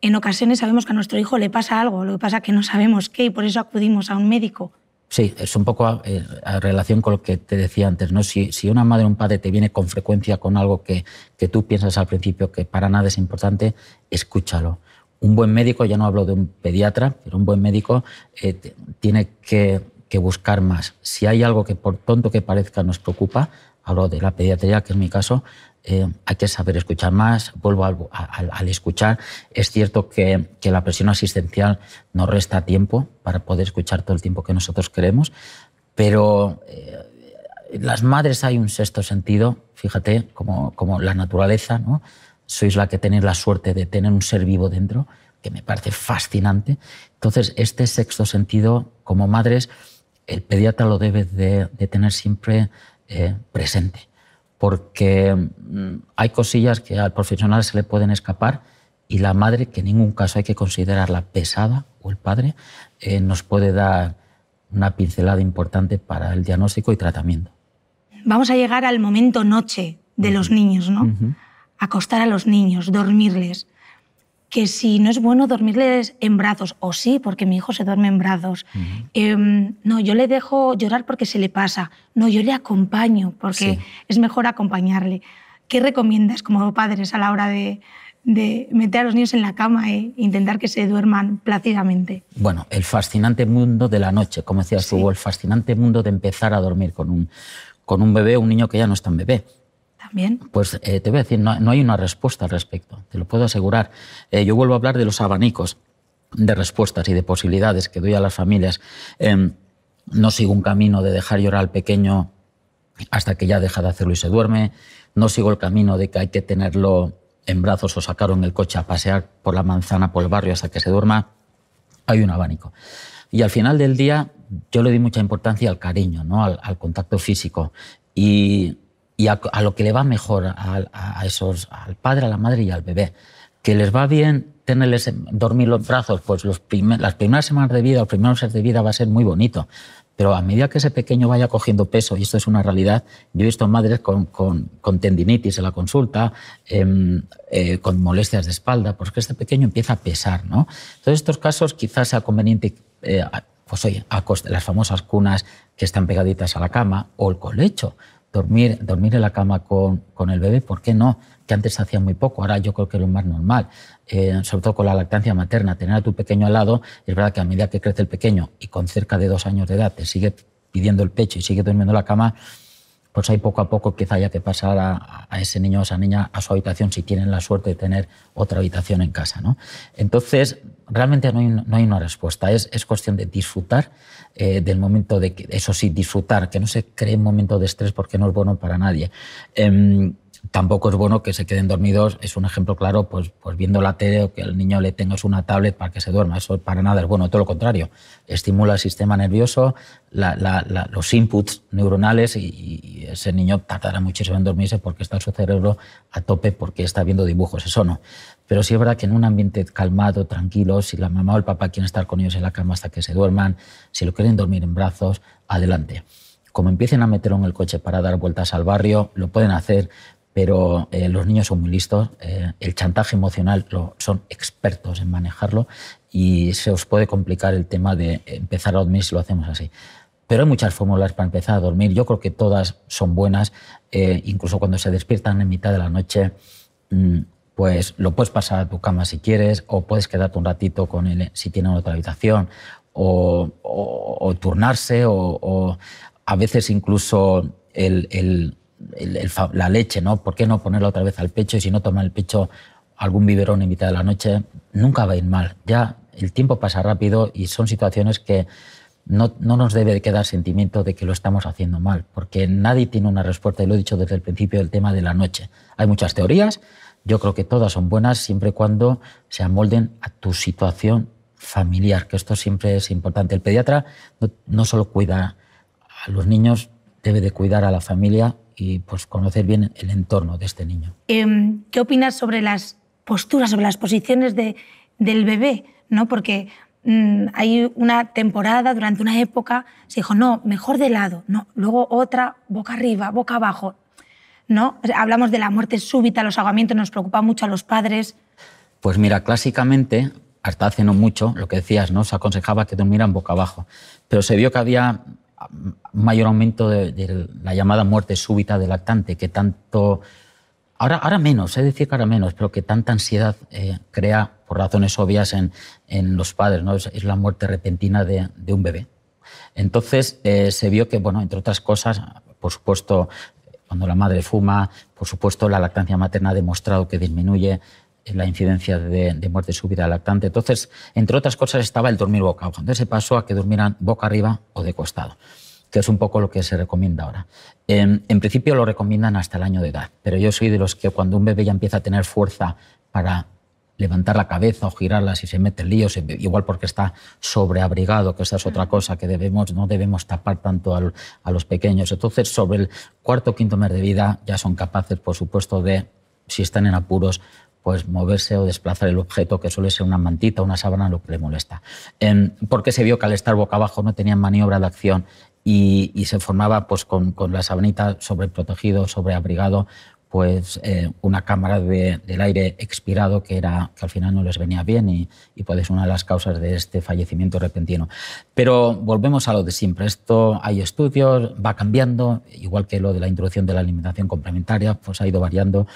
en ocasiones sabemos que a nuestro hijo le pasa algo, lo que pasa es que no sabemos qué y por eso acudimos a un médico? Sí, es un poco eh, a, relación con lo que te decía antes. ¿no? Si, si, una madre o un padre te viene con frecuencia con algo que, que tú piensas al principio que para nada es importante, escúchalo. Un buen médico, ya no hablo de un pediatra, pero un buen médico eh, tiene que, buscar más. Si hay algo que por tonto que parezca nos preocupa, hablo de la pediatría, que es mi caso, eh, hay que saber escuchar más. Vuelvo al, escuchar. Es cierto que, la presión asistencial nos resta tiempo para poder escuchar todo el tiempo que nosotros queremos, pero eh, las madres hay un sexto sentido, fíjate, como la naturaleza, ¿no? Sois la que tenéis la suerte de tener un ser vivo dentro, que me parece fascinante. Entonces, este sexto sentido, como madres, el pediatra lo debe de, tener siempre eh, presente porque mm, hay cosillas que al profesional se le pueden escapar y la madre, que en ningún caso hay que considerarla pesada, o el padre, eh, nos puede dar una pincelada importante para el diagnóstico y tratamiento. Vamos a llegar al momento noche de los niños, ¿no? Acostar a los niños, dormirles que si no es bueno dormirles en brazos, o sí, porque mi hijo se duerme en brazos. Em, no, yo le dejo llorar porque se le pasa. No, yo le acompaño porque es mejor acompañarle. ¿Qué recomiendas como padres a la hora de, meter a los niños en la cama e intentar que se duerman plácidamente? Bueno, el fascinante mundo de la noche, como decías tú, el fascinante mundo de empezar a dormir con un, con un bebé, un niño que ya no es tan bebé. Pues eh, te voy a decir, no, hay una respuesta al respecto, te lo puedo asegurar. Eh, yo vuelvo a hablar de los abanicos de respuestas y de posibilidades que doy a las familias. Em, no sigo un camino de dejar llorar al pequeño hasta que ya deja de hacerlo y se duerme. No sigo el camino de que hay que tenerlo en brazos o sacarlo en el coche a pasear por la manzana, por el barrio hasta que se duerma. Hay un abanico. Y al final del día yo le di mucha importancia al cariño, ¿no? al, al contacto físico. Y y a, lo que le va mejor a, esos, al padre, a la madre y al bebé. Que les va bien tenerles dormir los brazos, pues los las primeras semanas de vida, los primeros meses de vida va a ser muy bonito. Pero a medida que ese pequeño vaya cogiendo peso, y esto es una realidad, yo he visto madres con, con, con tendinitis en la consulta, em, eh, con molestias de espalda, porque este pequeño empieza a pesar. ¿no? Entonces, estos casos quizás sea conveniente, eh, pues oye, a las famosas cunas que están pegaditas a la cama o el colecho dormir, dormir en la cama con, con, el bebé, ¿por qué no? Que antes se hacía muy poco, ahora yo creo que es lo más normal, eh, sobre todo con la lactancia materna, tener a tu pequeño al lado, es verdad que a medida que crece el pequeño y con cerca de dos años de edad te sigue pidiendo el pecho y sigue durmiendo en la cama, pues hay poco a poco quizá haya que pasar a, a, ese niño o esa niña a su habitación si tienen la suerte de tener otra habitación en casa. ¿no? Entonces, realmente no hay, no hay una respuesta, es, es cuestión de disfrutar eh, del momento de, eso sí, disfrutar, que no se cree un momento de estrés porque no es bueno para nadie. Eh, tampoco es bueno que se queden dormidos. Es un ejemplo claro, pues, pues viendo la tele o que el niño le tengas una tablet para que se duerma. Eso para nada es bueno, todo lo contrario. Estimula el sistema nervioso, los inputs neuronales y, ese niño tardará muchísimo en dormirse porque está su cerebro a tope porque está viendo dibujos. Eso no. Pero sí es verdad que en un ambiente calmado, tranquilo, si la mamá o el papá quieren estar con ellos en la cama hasta que se duerman, si lo quieren dormir en brazos, adelante. Como empiecen a meterlo en el coche para dar vueltas al barrio, lo pueden hacer, pero eh, los niños son muy listos, eh, el chantaje emocional lo, son expertos en manejarlo y se os puede complicar el tema de empezar a dormir si lo hacemos así. Pero hay muchas fórmulas para empezar a dormir, yo creo que todas son buenas, eh, incluso cuando se despiertan en mitad de la noche, mm, pues lo puedes pasar a tu cama si quieres, o puedes quedarte un ratito con él si tiene otra habitación, o, o, turnarse, o, o, a veces incluso el la leche, ¿no? ¿Por qué no ponerla otra vez al pecho? Y si no toma el pecho algún biberón en mitad de la noche, nunca va a ir mal. Ya el tiempo pasa rápido y son situaciones que no, no, nos debe de quedar sentimiento de que lo estamos haciendo mal, porque nadie tiene una respuesta, y lo he dicho desde el principio del tema de la noche. Hay muchas teorías, yo creo que todas son buenas siempre y cuando se amolden a tu situación familiar, que esto siempre es importante. El pediatra no, no solo cuida a los niños, debe de cuidar a la familia y pues, conocer bien el entorno de este niño. Em, ¿Qué opinas sobre las posturas, sobre las posiciones de, del bebé? ¿No? Porque mm, hay una temporada, durante una época, se dijo, no, mejor de lado, no. Luego otra, boca arriba, boca abajo. ¿no? Hablamos de la muerte súbita, los ahogamientos, nos preocupa mucho a los padres. Pues mira, clásicamente hasta hace no mucho, lo que decías, ¿no? se aconsejaba que durmieran boca abajo, pero se vio que había mayor aumento de, la llamada muerte súbita del lactante, que tanto, ahora, ahora menos, es decir que ahora menos, pero que tanta ansiedad eh, crea por razones obvias en, en los padres, ¿no? es, la muerte repentina de, un bebé. Entonces eh, se vio que, bueno, entre otras cosas, por supuesto, cuando la madre fuma, por supuesto, la lactancia materna ha demostrado que disminuye la incidencia de, muerte súbita lactante. Entonces, entre otras cosas, estaba el dormir boca abajo. Entonces se pasó a que durmieran boca arriba o de costado, que es un poco lo que se recomienda ahora. En, principio lo recomiendan hasta el año de edad, pero yo soy de los que cuando un bebé ya empieza a tener fuerza para levantar la cabeza o girarla si se mete en líos, igual porque está sobreabrigado, que esa es otra cosa que debemos, no debemos tapar tanto a los pequeños. Entonces, sobre el cuarto o quinto mes de vida ya son capaces, por supuesto, de, si están en apuros, pues moverse o desplazar el objeto, que suele ser una mantita una sábana, lo que le molesta. porque se vio que al estar boca abajo no tenían maniobra de acción y, se formaba pues, con, con la sabanita sobreprotegido, sobreabrigado, pues eh, una cámara de, del aire expirado que, era, que al final no les venía bien y, y puede ser una de las causas de este fallecimiento repentino. Pero volvemos a lo de siempre. Esto hay estudios, va cambiando, igual que lo de la introducción de la alimentación complementaria, pues ha ido variando.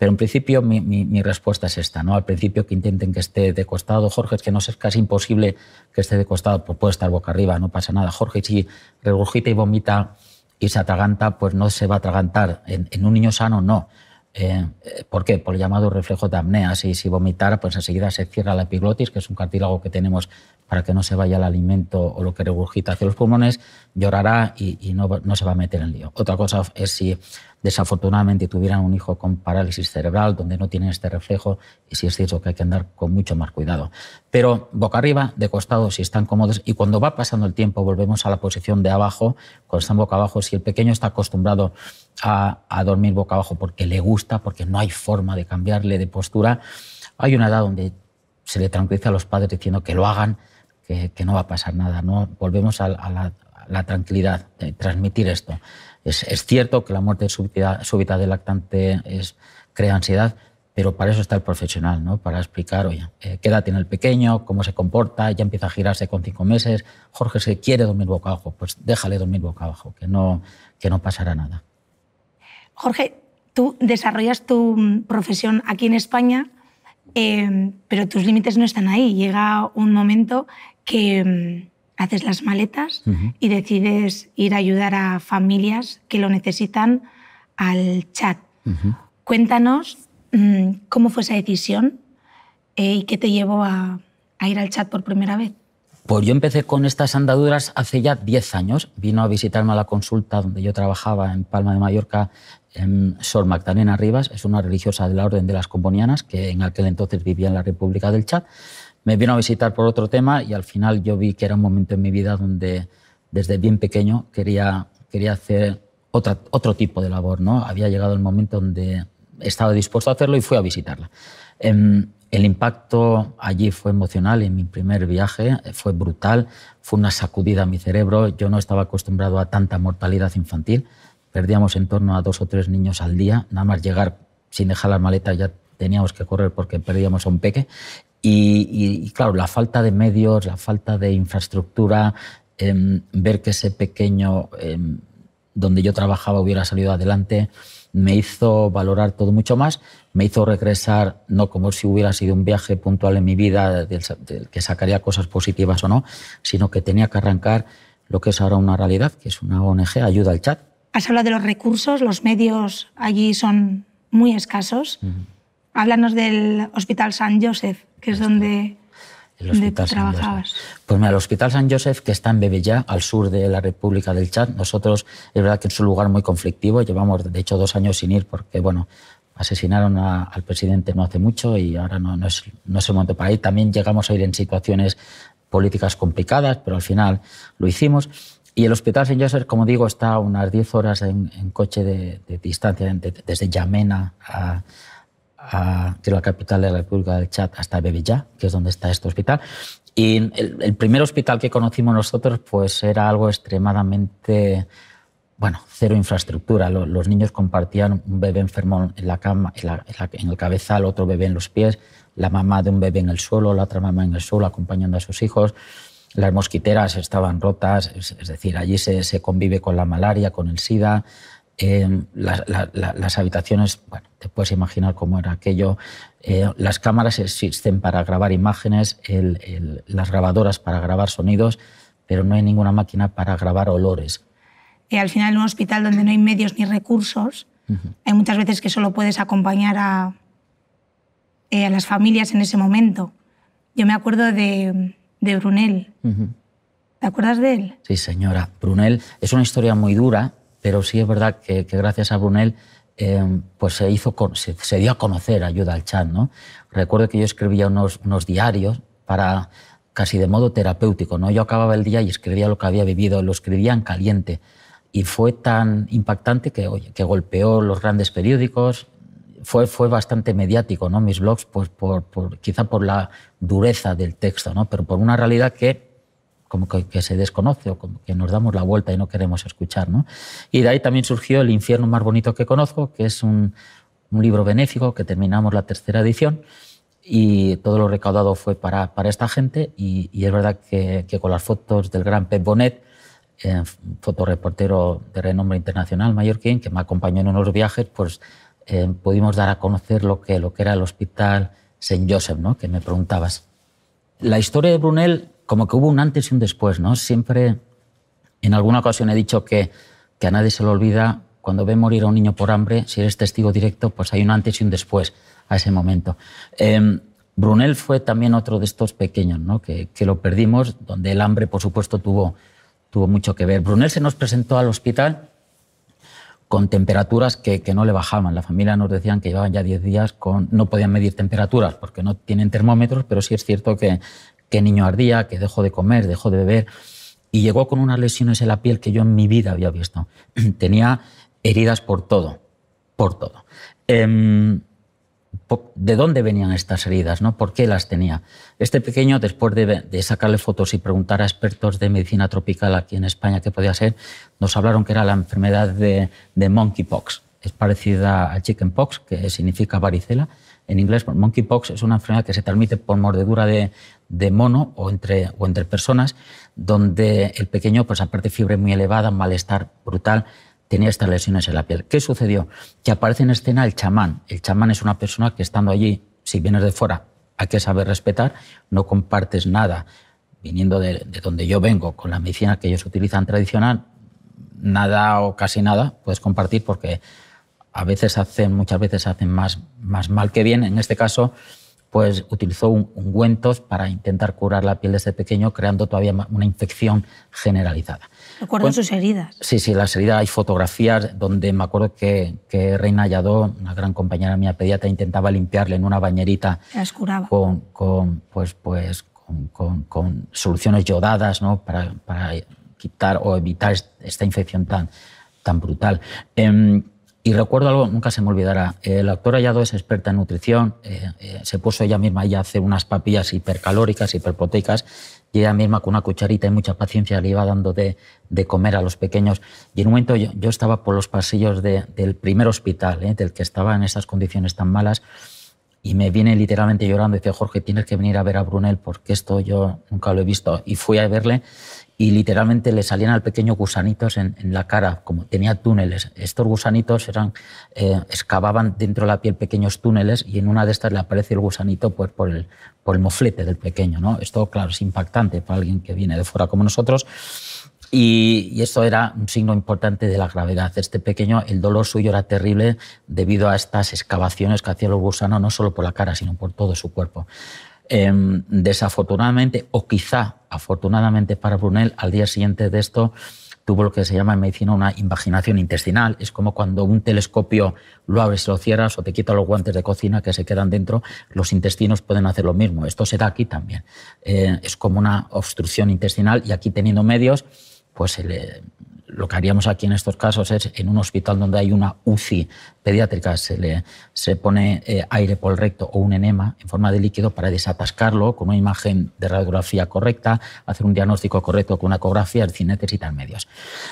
Pero en principio mi, mi, respuesta es esta, ¿no? Al principio que intenten que esté de costado. Jorge, es que no es casi imposible que esté de costado, pues puede estar boca arriba, no pasa nada. Jorge, si regurgita y vomita y se atraganta, pues no se va a atragantar. En, en un niño sano, no. Eh, ¿Por qué? Por el llamado reflejo de apnea. Si, si vomitara, pues enseguida se cierra la epiglotis, que es un cartílago que tenemos para que no se vaya el alimento o lo que regurgita hacia los pulmones, llorará y, y no, no, se va a meter en lío. Otra cosa es si desafortunadamente tuvieran un hijo con parálisis cerebral, donde no tienen este reflejo, y sí es cierto que hay que andar con mucho más cuidado. Pero boca arriba, de costado, si están cómodos, y cuando va pasando el tiempo, volvemos a la posición de abajo, cuando están boca abajo, si el pequeño está acostumbrado a, dormir boca abajo porque le gusta, porque no hay forma de cambiarle de postura, hay una edad donde se le tranquiliza a los padres diciendo que lo hagan, que, no va a pasar nada. ¿no? Volvemos a, a, la, a la tranquilidad, de transmitir esto. Es, cierto que la muerte súbita, del lactante crea ansiedad, pero para eso está el profesional, ¿no? para explicar, oye, eh, qué edad tiene el pequeño, cómo se comporta, ya empieza a girarse con cinco meses, Jorge se quiere dormir boca abajo, pues déjale dormir boca abajo, que no, que no pasará nada. Jorge, tú desarrollas tu mm, profesión aquí en España, eh, pero tus límites no están ahí. Llega un momento que mm, haces las maletas y decides ir a ayudar a familias que lo necesitan al chat. Cuéntanos mm, cómo fue esa decisión eh, y qué te llevó a, ir al chat por primera vez. Pues yo empecé con estas andaduras hace ya 10 años. Vino a visitarme a la consulta donde yo trabajaba en Palma de Mallorca, en Sor Magdalena Rivas, es una religiosa de la Orden de las Componianas, que en aquel entonces vivía en la República del Chad me vino a visitar por otro tema y al final yo vi que era un momento en mi vida donde desde bien pequeño quería, quería hacer otra, otro tipo de labor. ¿no? Había llegado el momento donde estaba dispuesto a hacerlo y fui a visitarla. Em, el impacto allí fue emocional en mi primer viaje, fue brutal, fue una sacudida a mi cerebro. Yo no estaba acostumbrado a tanta mortalidad infantil. Perdíamos en torno a dos o tres niños al día. Nada más llegar sin dejar las maletas ya teníamos que correr porque perdíamos a un peque. Y, claro, la falta de medios, la falta de infraestructura, em, ver que ese pequeño em, donde yo trabajaba hubiera salido adelante, me hizo valorar todo mucho más, me hizo regresar, no como si hubiera sido un viaje puntual en mi vida, del, que sacaría cosas positivas o no, sino que tenía que arrancar lo que es ahora una realidad, que es una ONG, Ayuda al Chat. Has hablado de los recursos, los medios allí son muy escasos. Háblanos del Hospital San Joseph, que es donde, donde tú trabajabas. Pues mira, el Hospital San Joseph, que está en Bebellá, al sur de la República del Chad, nosotros, es verdad que es un lugar muy conflictivo, llevamos de hecho dos años sin ir porque, bueno, asesinaron al presidente no hace mucho y ahora no, no, es, no es el momento para ir. También llegamos a ir en situaciones políticas complicadas, pero al final lo hicimos. Y el Hospital San Joseph, como digo, está a unas 10 horas en, coche de, de distancia desde Yamena a, que es la capital de la República del Chad, hasta Bebilla, que es donde está este hospital. Y el, primer hospital que conocimos nosotros pues era algo extremadamente bueno, cero infraestructura. Los, niños compartían un bebé enfermo en la cama, en, el cabezal, otro bebé en los pies, la mamá de un bebé en el suelo, la otra mamá en el suelo acompañando a sus hijos. Las mosquiteras estaban rotas, es, decir, allí se, convive con la malaria, con el SIDA. Eh, las habitaciones, bueno, te puedes imaginar cómo era aquello. Eh, las cámaras existen para grabar imágenes, las grabadoras para grabar sonidos, pero no hay ninguna máquina para grabar olores y al final en un hospital donde no hay medios ni recursos, hay muchas veces que solo puedes acompañar a, eh, a, las familias en ese momento. Yo me acuerdo de, de Brunel. ¿Te acuerdas de él? Sí, señora. Brunel es una historia muy dura, pero sí es verdad que, gracias a Brunel eh, pues se, hizo, se, dio a conocer ayuda al chat. ¿no? Recuerdo que yo escribía unos, diarios para casi de modo terapéutico. ¿no? Yo acababa el día y escribía lo que había vivido, lo escribía en caliente y fue tan impactante que, oye, que golpeó los grandes periódicos. Fue, fue bastante mediático, ¿no? Mis blogs, pues por, quizá por la dureza del texto, ¿no? Pero por una realidad que como que, se desconoce o como que nos damos la vuelta y no queremos escuchar, ¿no? Y de ahí también surgió El infierno más bonito que conozco, que es un, un libro benéfico que terminamos la tercera edición y todo lo recaudado fue para, para esta gente y, y es verdad que, que, con las fotos del gran Pep Bonet eh, fotoreportero de renombre internacional mallorquín, que me acompañó en unos viajes, pues eh, pudimos dar a conocer lo que, lo que era el Hospital Saint Joseph, ¿no? que me preguntabas. La historia de Brunel, como que hubo un antes y un después. ¿no? Siempre, en alguna ocasión he dicho que, que a nadie se le olvida cuando ve morir a un niño por hambre, si eres testigo directo, pues hay un antes y un después a ese momento. Eh, Brunel fue también otro de estos pequeños ¿no? que, que, lo perdimos, donde el hambre, por supuesto, tuvo, tuvo mucho que ver. Brunel se nos presentó al hospital con temperaturas que, que, no le bajaban. La familia nos decían que llevaban ya 10 días con... No podían medir temperaturas porque no tienen termómetros, pero sí es cierto que, que niño ardía, que dejó de comer, dejó de beber y llegó con unas lesiones en la piel que yo en mi vida había visto. Tenía heridas por todo, por todo. Eh, de dónde venían estas heridas, ¿no? ¿Por qué las tenía? Este pequeño, después de, sacarle fotos y preguntar a expertos de medicina tropical aquí en España qué podía ser, nos hablaron que era la enfermedad de, monkeypox. Es parecida al chickenpox, que significa varicela. En inglés, monkeypox es una enfermedad que se transmite por mordedura de, mono o entre, personas, donde el pequeño, pues aparte de fiebre muy elevada, malestar brutal, tenía estas lesiones en la piel. ¿Qué sucedió? Que aparece en escena el chamán. El chamán es una persona que estando allí, si vienes de fuera, hay que saber respetar, no compartes nada viniendo de, donde yo vengo con la medicina que ellos utilizan tradicional, nada o casi nada puedes compartir porque a veces hacen, muchas veces hacen más, más mal que bien. En este caso, pues utilizó ungüentos para intentar curar la piel de este pequeño, creando todavía una infección generalizada. ¿Recuerdan sus heridas? Sí, sí, las heridas. Hay fotografías donde me acuerdo que, que Reina Yadó, una gran compañera mía pediatra, intentaba limpiarle en una bañerita. Las curaba. Con, con pues, pues, con, con, soluciones yodadas ¿no? para, para, quitar o evitar esta infección tan, tan brutal. Eh, y recuerdo algo, nunca se me olvidará. Eh, la doctora Yado es experta en nutrición. Eh, eh, se puso ella misma a hacer unas papillas hipercalóricas, hiperproteicas, y ella misma con una cucharita y mucha paciencia le iba dando de, comer a los pequeños. Y en un momento yo, estaba por los pasillos de, del primer hospital, del que estaba en esas condiciones tan malas, y me viene literalmente llorando y dice, Jorge, tienes que venir a ver a Brunel porque esto yo nunca lo he visto. Y fui a verle y literalmente le salían al pequeño gusanitos en, la cara, como tenía túneles. Estos gusanitos eran, eh, excavaban dentro de la piel pequeños túneles y en una de estas le aparece el gusanito pues, por, el, moflete del pequeño. ¿no? Esto, claro, es impactante para alguien que viene de fuera como nosotros. Y, y, esto era un signo importante de la gravedad. Este pequeño, el dolor suyo era terrible debido a estas excavaciones que hacía los gusanos, no solo por la cara, sino por todo su cuerpo. Em, desafortunadamente, o quizá afortunadamente para Brunel, al día siguiente de esto tuvo lo que se llama en medicina una invaginación intestinal. Es como cuando un telescopio lo abres lo cierras o te quitas los guantes de cocina que se quedan dentro, los intestinos pueden hacer lo mismo. Esto se da aquí también. Eh, es como una obstrucción intestinal y aquí teniendo medios, pues lo que haríamos aquí en estos casos es en un hospital donde hay una UCI pediátrica se le se pone eh, aire por el recto o un enema en forma de líquido para desatascarlo con una imagen de radiografía correcta, hacer un diagnóstico correcto con una ecografía, es decir, necesitan medios.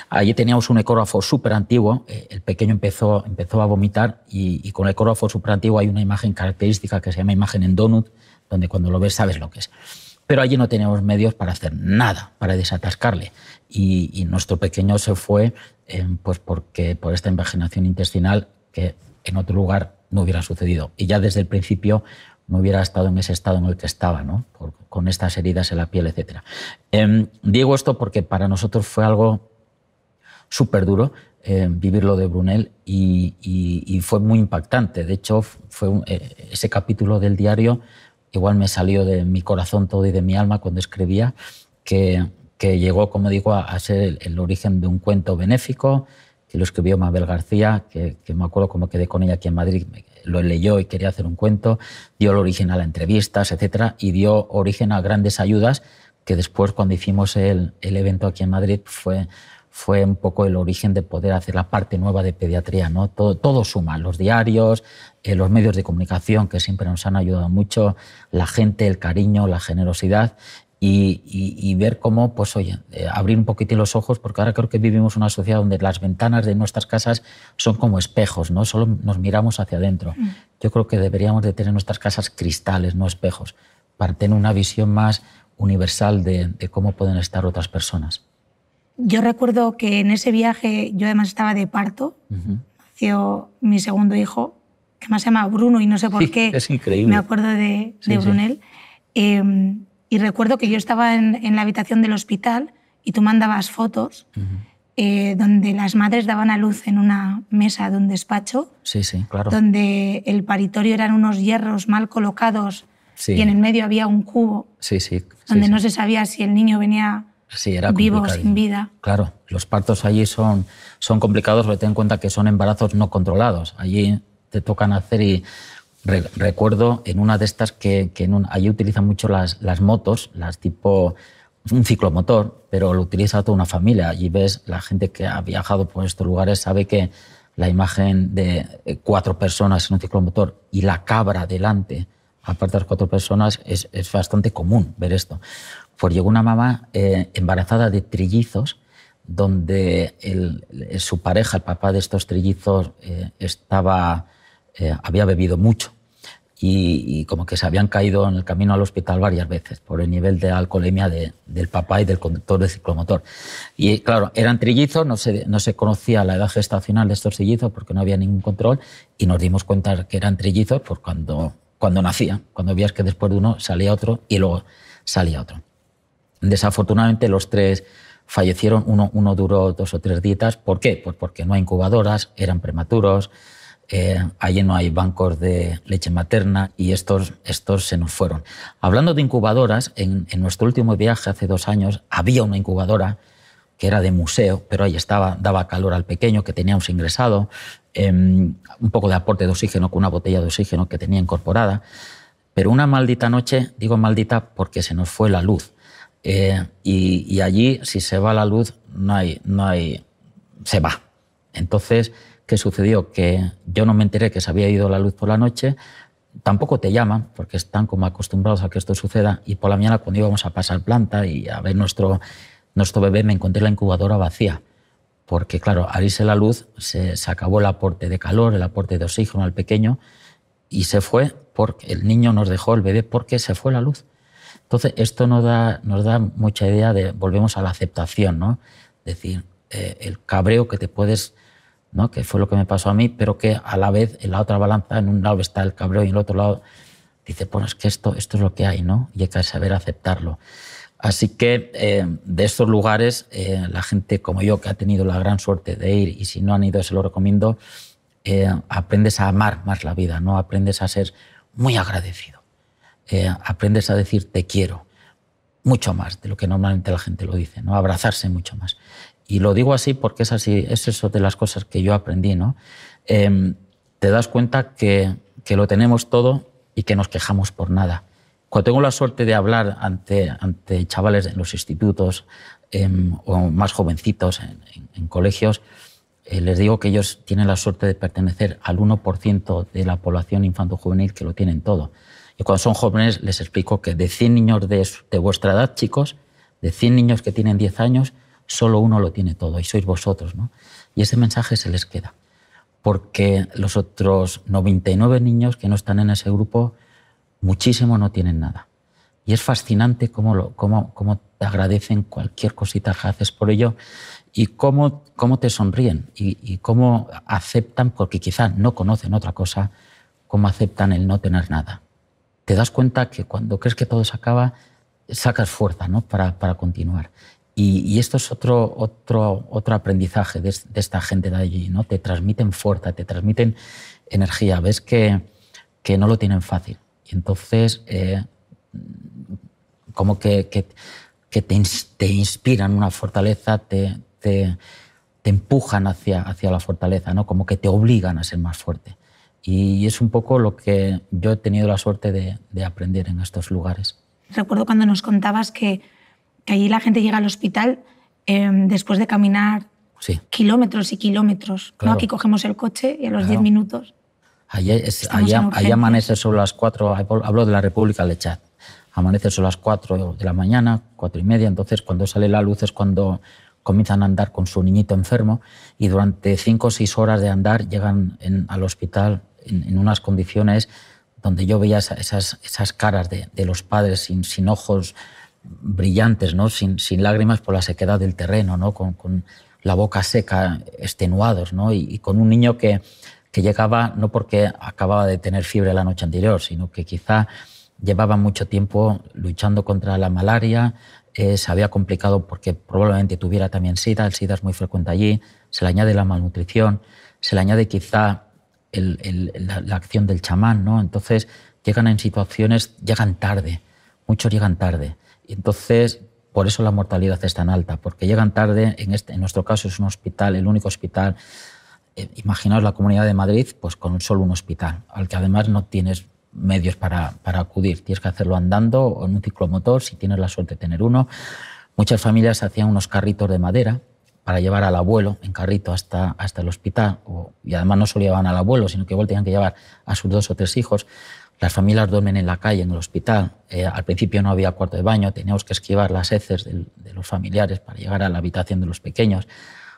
Allí teníamos un ecógrafo súper antiguo, eh, el pequeño empezó, empezó a vomitar y, y con el ecógrafo súper antiguo hay una imagen característica que se llama imagen en donut, donde cuando lo ves sabes lo que es pero allí no teníamos medios para hacer nada, para desatascarle. Y, nuestro pequeño se fue eh, pues porque, por esta invaginación intestinal que en otro lugar no hubiera sucedido. Y ya desde el principio no hubiera estado en ese estado en el que estaba, ¿no? con estas heridas en la piel, etc. Em, digo esto porque para nosotros fue algo súper duro eh, de Brunel y, fue muy impactante. De hecho, fue eh, ese capítulo del diario igual me salió de mi corazón todo y de mi alma cuando escribía, que, que llegó, como digo, a, ser el, origen de un cuento benéfico, que lo escribió Mabel García, que, que, me acuerdo cómo quedé con ella aquí en Madrid, lo leyó y quería hacer un cuento, dio el origen a las entrevistas, etcétera, y dio origen a grandes ayudas que después, cuando hicimos el, el evento aquí en Madrid, fue fue un poco el origen de poder hacer la parte nueva de pediatría. ¿no? Todo, todo suma, los diarios, eh, los medios de comunicación que siempre nos han ayudado mucho, la gente, el cariño, la generosidad y, ver cómo, pues oye, eh, abrir un poquitín los ojos, porque ahora creo que vivimos una sociedad donde las ventanas de nuestras casas son como espejos, ¿no? Solo nos miramos hacia adentro. Mm. Yo creo que deberíamos de tener nuestras casas cristales, no espejos, para tener una visión más universal de cómo pueden estar otras personas. Yo recuerdo que en ese viaje yo además estaba de parto, nació mi segundo hijo, que más se llama Bruno y no sé por qué. Es increíble. Me acuerdo de, Brunel. Em, y recuerdo que yo estaba en, la habitación del hospital y tú mandabas fotos eh, donde las madres daban a luz en una mesa de un despacho. Sí, sí, claro. Donde el paritorio eran unos hierros mal colocados y en el medio había un cubo. Sí, sí. Donde no se sabía si el niño venía Sí, era vivo sin vida. Claro, los partos allí son, son complicados, pero ten en cuenta que son embarazos no controlados. Allí te tocan hacer y recuerdo en una de estas que, que allí utilizan mucho las, las motos, las tipo un ciclomotor, pero lo utiliza toda una familia. Allí ves la gente que ha viajado por estos lugares sabe que la imagen de eh, cuatro personas en un ciclomotor y la cabra delante, aparte de las cuatro personas, es, es bastante común ver esto pues llegó una mamá eh, embarazada de trillizos, donde su pareja, el papá de estos trillizos, eh, estaba, eh, había bebido mucho y, como que se habían caído en el camino al hospital varias veces por el nivel de alcoholemia del papá y del conductor del ciclomotor. Y claro, eran trillizos, no se, no se conocía la edad gestacional de estos trillizos porque no había ningún control y nos dimos cuenta que eran trillizos pues cuando, cuando nacían, cuando veías que después de uno salía otro y luego salía otro. Desafortunadamente los tres fallecieron, uno, duró dos o tres días. ¿Por qué? Pues porque no hay incubadoras, eran prematuros, eh, allí no hay bancos de leche materna y estos, estos se nos fueron. Hablando de incubadoras, en, nuestro último viaje hace dos años había una incubadora que era de museo, pero ahí estaba, daba calor al pequeño que teníamos ingresado, em, un poco de aporte de oxígeno con una botella de oxígeno que tenía incorporada. Pero una maldita noche, digo maldita porque se nos fue la luz. Eh, y, allí, si se va la luz, no hay, no hay, se va. Entonces, ¿qué sucedió? Que yo no me enteré que se había ido la luz por la noche, tampoco te llaman, porque están como acostumbrados a que esto suceda, y por la mañana cuando íbamos a pasar planta y a ver nuestro, nuestro bebé, me encontré la incubadora vacía. Porque, claro, al irse la luz, se, se acabó el aporte de calor, el aporte de oxígeno al pequeño, y se fue porque el niño nos dejó el bebé porque se fue la luz. Entonces, esto nos da, nos da mucha idea de, volvemos a la aceptación, ¿no? Es decir, eh, el cabreo que te puedes, ¿no? que fue lo que me pasó a mí, pero que a la vez en la otra balanza, en un lado está el cabreo y en el otro lado dice, bueno, es que esto, esto es lo que hay, ¿no? Y hay que saber aceptarlo. Así que eh, de estos lugares, eh, la gente como yo, que ha tenido la gran suerte de ir, y si no han ido, se lo recomiendo, aprendes a amar más la vida, ¿no? Aprendes a ser muy agradecido. Eh, aprendes a decir te quiero mucho más de lo que normalmente la gente lo dice, ¿no? abrazarse mucho más. Y lo digo así porque es así, es eso de las cosas que yo aprendí. ¿no? Em, te das cuenta que, que, lo tenemos todo y que nos quejamos por nada. Cuando tengo la suerte de hablar ante, ante chavales en los institutos, em, o más jovencitos en, colegios, eh, les digo que ellos tienen la suerte de pertenecer al 1% de la población infanto-juvenil que lo tienen todo. Y cuando son jóvenes les explico que de 100 niños de, de vuestra edad, chicos, de 100 niños que tienen 10 años, solo uno lo tiene todo y sois vosotros. ¿no? Y ese mensaje se les queda, porque los otros 99 niños que no están en ese grupo, muchísimo no tienen nada. Y es fascinante cómo, cómo, cómo te agradecen cualquier cosita que haces por ello y cómo, cómo te sonríen y, y cómo aceptan, porque quizá no conocen otra cosa, cómo aceptan el no tener nada. Te das cuenta que cuando crees que todo se acaba, sacas fuerza ¿no? para, para continuar. Y, esto es otro, otro, otro aprendizaje de, esta gente de allí, ¿no? Te transmiten fuerza, te transmiten energía, ves que, que no lo tienen fácil. Y entonces, eh, como que, que, te, inspiran una fortaleza, te, te, te, empujan hacia, hacia la fortaleza, ¿no? Como que te obligan a ser más fuerte. Y es un poco lo que yo he tenido la suerte de, de aprender en estos lugares. Recuerdo cuando nos contabas que que allí la gente llega al hospital em, después de caminar kilómetros y kilómetros. ¿no? Aquí cogemos el coche y a los 10 minutos. Allí, amanece sobre las 4, hablo de la República de Chad, amanece sobre las 4 de la mañana, 4 y media, entonces cuando sale la luz es cuando comienzan a andar con su niñito enfermo y durante 5 o 6 horas de andar llegan al hospital en, unas condiciones donde yo veía esas, esas caras de, de los padres sin, sin ojos, brillantes, ¿no? sin, sin lágrimas por la sequedad del terreno, ¿no? con, con la boca seca, extenuados, ¿no? y, con un niño que, que, llegaba no porque acababa de tener fiebre la noche anterior, sino que quizá llevaba mucho tiempo luchando contra la malaria, eh, se había complicado porque probablemente tuviera también SIDA, el SIDA es muy frecuente allí, se le añade la malnutrición, se le añade quizá la, acción del chamán, ¿no? entonces llegan en situaciones, llegan tarde, muchos llegan tarde. Entonces, por eso la mortalidad es tan alta, porque llegan tarde, en, este, en nuestro caso es un hospital, el único hospital, eh, imaginaos la Comunidad de Madrid, pues con solo un hospital, al que además no tienes medios para, para acudir, tienes que hacerlo andando o en un ciclomotor, si tienes la suerte de tener uno. Muchas familias hacían unos carritos de madera para llevar al abuelo en carrito hasta, hasta el hospital, o, y además no solo llevaban al abuelo, sino que igual tenían que llevar a sus dos o tres hijos. Las familias duermen en la calle, en el hospital. Eh, al principio no había cuarto de baño, teníamos que esquivar las heces de, de los familiares para llegar a la habitación de los pequeños.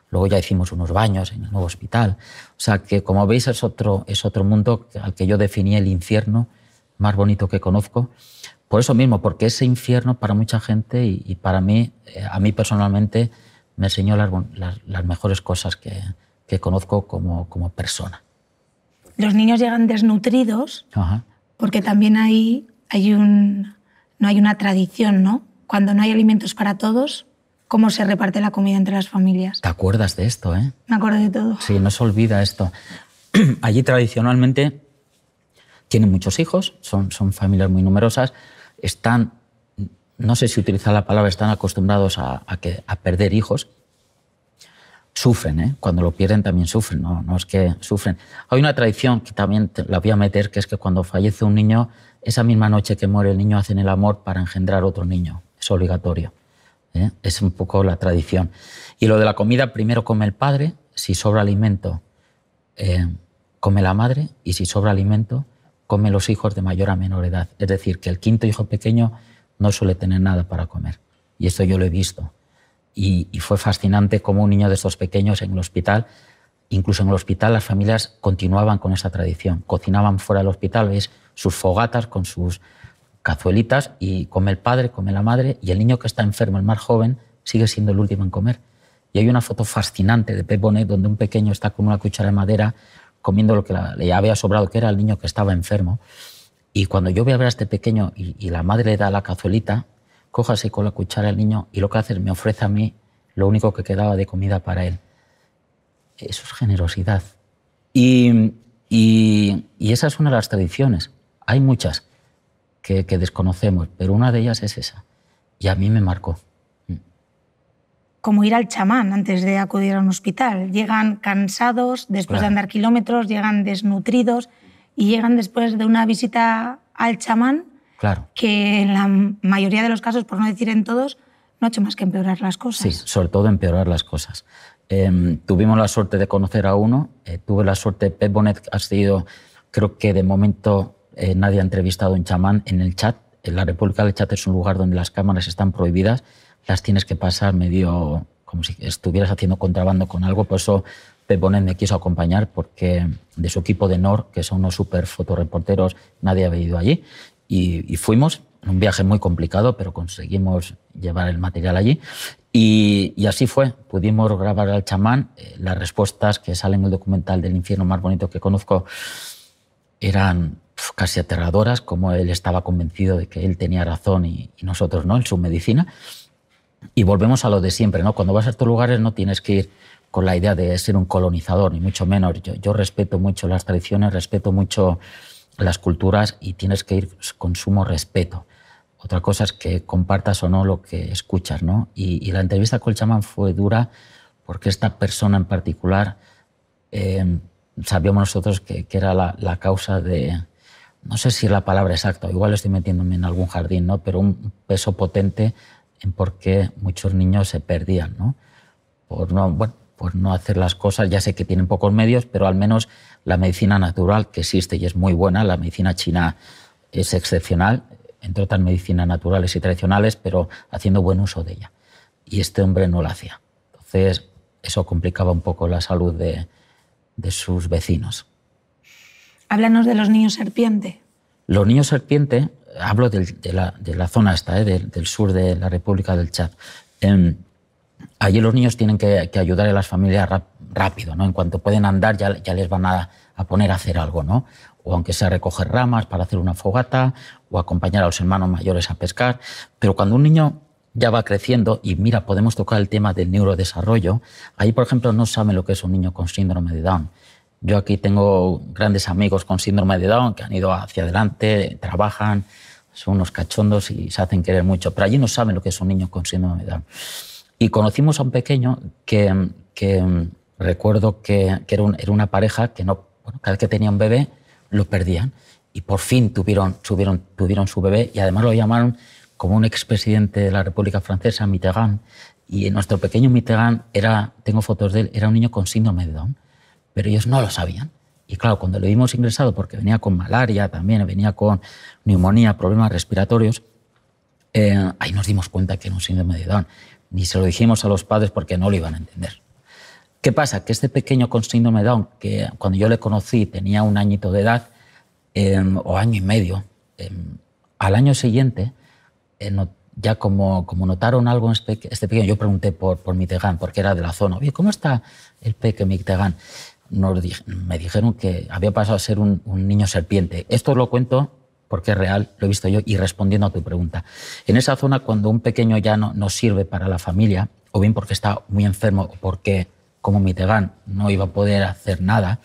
Luego ya hicimos unos baños en el nuevo hospital. O sea que, como veis, es otro, es otro mundo al que yo definí el infierno más bonito que conozco. Por eso mismo, porque ese infierno para mucha gente y, y para mí, eh, a mí personalmente, me enseñó las, las, las mejores cosas que, que conozco como, como, persona. Los niños llegan desnutridos Ajá porque también ahí hay un, no hay una tradición, ¿no? Cuando no hay alimentos para todos, ¿cómo se reparte la comida entre las familias? ¿Te acuerdas de esto, eh? Me acuerdo de todo. Sí, no se olvida esto. Allí tradicionalmente tienen muchos hijos, son, son familias muy numerosas, están, no sé si utilizar la palabra, están acostumbrados a, que, a perder hijos, sufren, ¿eh? cuando lo pierden también sufren, ¿no? no es que sufren. Hay una tradición que también la voy a meter, que es que cuando fallece un niño, esa misma noche que muere el niño hacen el amor para engendrar otro niño, es obligatorio. ¿eh? Es un poco la tradición. Y lo de la comida, primero come el padre, si sobra alimento, eh, come la madre, y si sobra alimento, come los hijos de mayor a menor edad. Es decir, que el quinto hijo pequeño no suele tener nada para comer. Y esto yo lo he visto. Y, fue fascinante cómo un niño de estos pequeños en el hospital, incluso en el hospital las familias continuaban con esa tradición, cocinaban fuera del hospital, veis sus fogatas con sus cazuelitas y come el padre, come la madre y el niño que está enfermo, el más joven, sigue siendo el último en comer. Y hay una foto fascinante de Pep Bonet donde un pequeño está con una cuchara de madera comiendo lo que le había sobrado, que era el niño que estaba enfermo. Y cuando yo voy a ver a este pequeño y, y la madre le da la cazuelita, cójase con la cuchara el niño y lo que hace es me ofrece a mí lo único que quedaba de comida para él. Eso es generosidad. Y, y, y esa es una de las tradiciones. Hay muchas que, que, desconocemos, pero una de ellas es esa. Y a mí me marcó. Como ir al chamán antes de acudir a un hospital. Llegan cansados después claro. de andar kilómetros, llegan desnutridos y llegan después de una visita al chamán Claro. que en la mayoría de los casos, por no decir en todos, no ha hecho más que empeorar las cosas. Sí, sobre todo empeorar las cosas. Em, tuvimos la suerte de conocer a uno, eh, tuve la suerte, Pep Bonet ha sido, creo que de momento eh, nadie ha entrevistado a un chamán en el chat. En la República del Chat es un lugar donde las cámaras están prohibidas, las tienes que pasar medio como si estuvieras haciendo contrabando con algo, por eso Pep Bonet me quiso acompañar porque de su equipo de NOR, que son unos super fotoreporteros, nadie había ido allí. Y, y fuimos, un viaje muy complicado, pero conseguimos llevar el material allí. Y, así fue, pudimos grabar al chamán. Eh, las respuestas que salen en el documental del infierno más bonito que conozco eran casi aterradoras, como él estaba convencido de que él tenía razón y, nosotros no, en su medicina. Y volvemos a lo de siempre, ¿no? Cuando vas a estos lugares no tienes que ir con la idea de ser un colonizador, ni mucho menos. Yo, yo respeto mucho las tradiciones, respeto mucho las culturas y tienes que ir con sumo respeto. Otra cosa es que compartas o no lo que escuchas, ¿no? Y, la entrevista con el chamán fue dura porque esta persona en particular eh, sabíamos nosotros que, era la, causa de, no sé si es la palabra exacta, igual estoy metiéndome en algún jardín, ¿no? Pero un peso potente en por qué muchos niños se perdían, ¿no? Por no, bueno, por no hacer las cosas, ya sé que tienen pocos medios, pero al menos la medicina natural que existe y es muy buena, la medicina china es excepcional, entre otras medicinas naturales y tradicionales, pero haciendo buen uso de ella. Y este hombre no lo hacía. Entonces, eso complicaba un poco la salud de, de sus vecinos. Háblanos de los niños serpiente. Los niños serpiente, hablo de, la, de, la, zona esta, ¿eh? del, sur de la República del Chad. Allí los niños tienen que, ayudar a las familias rápido, ¿no? En cuanto pueden andar ya, les van a, a, poner a hacer algo, ¿no? o aunque sea recoger ramas para hacer una fogata, o acompañar a los hermanos mayores a pescar. Pero cuando un niño ya va creciendo, y mira, podemos tocar el tema del neurodesarrollo, ahí, por ejemplo, no saben lo que es un niño con síndrome de Down. Yo aquí tengo grandes amigos con síndrome de Down que han ido hacia adelante, trabajan, son unos cachondos y se hacen querer mucho, pero allí no saben lo que es un niño con síndrome de Down. Y conocimos a un pequeño que, que recuerdo que, que era, una pareja que no, cada vez que tenía un bebé, lo perdían. Y por fin tuvieron, tuvieron, tuvieron su bebé y además lo llamaron como un expresidente de la República Francesa, Mitterrand. Y nuestro pequeño Mitterrand, era, tengo fotos de él, era un niño con síndrome de Down, pero ellos no lo sabían. Y claro, cuando lo vimos ingresado, porque venía con malaria también, venía con neumonía, problemas respiratorios, eh, ahí nos dimos cuenta que era un síndrome de Down. Ni se lo dijimos a los padres porque no lo iban a entender. ¿Qué pasa? Que este pequeño con síndrome Down, que cuando yo le conocí tenía un añito de edad, em, o año y medio, em, al año siguiente, eh, ya como, como notaron algo en este, este, pequeño, yo pregunté por, por Mitegan, porque era de la zona, oye, ¿cómo está el peque Mitegan? me dijeron que había pasado a ser un, niño serpiente. Esto lo cuento porque es real, lo he visto yo, y respondiendo a tu pregunta. En esa zona, cuando un pequeño ya no, sirve para la familia, o bien porque está muy enfermo, o porque como Mitterrand no iba a poder hacer nada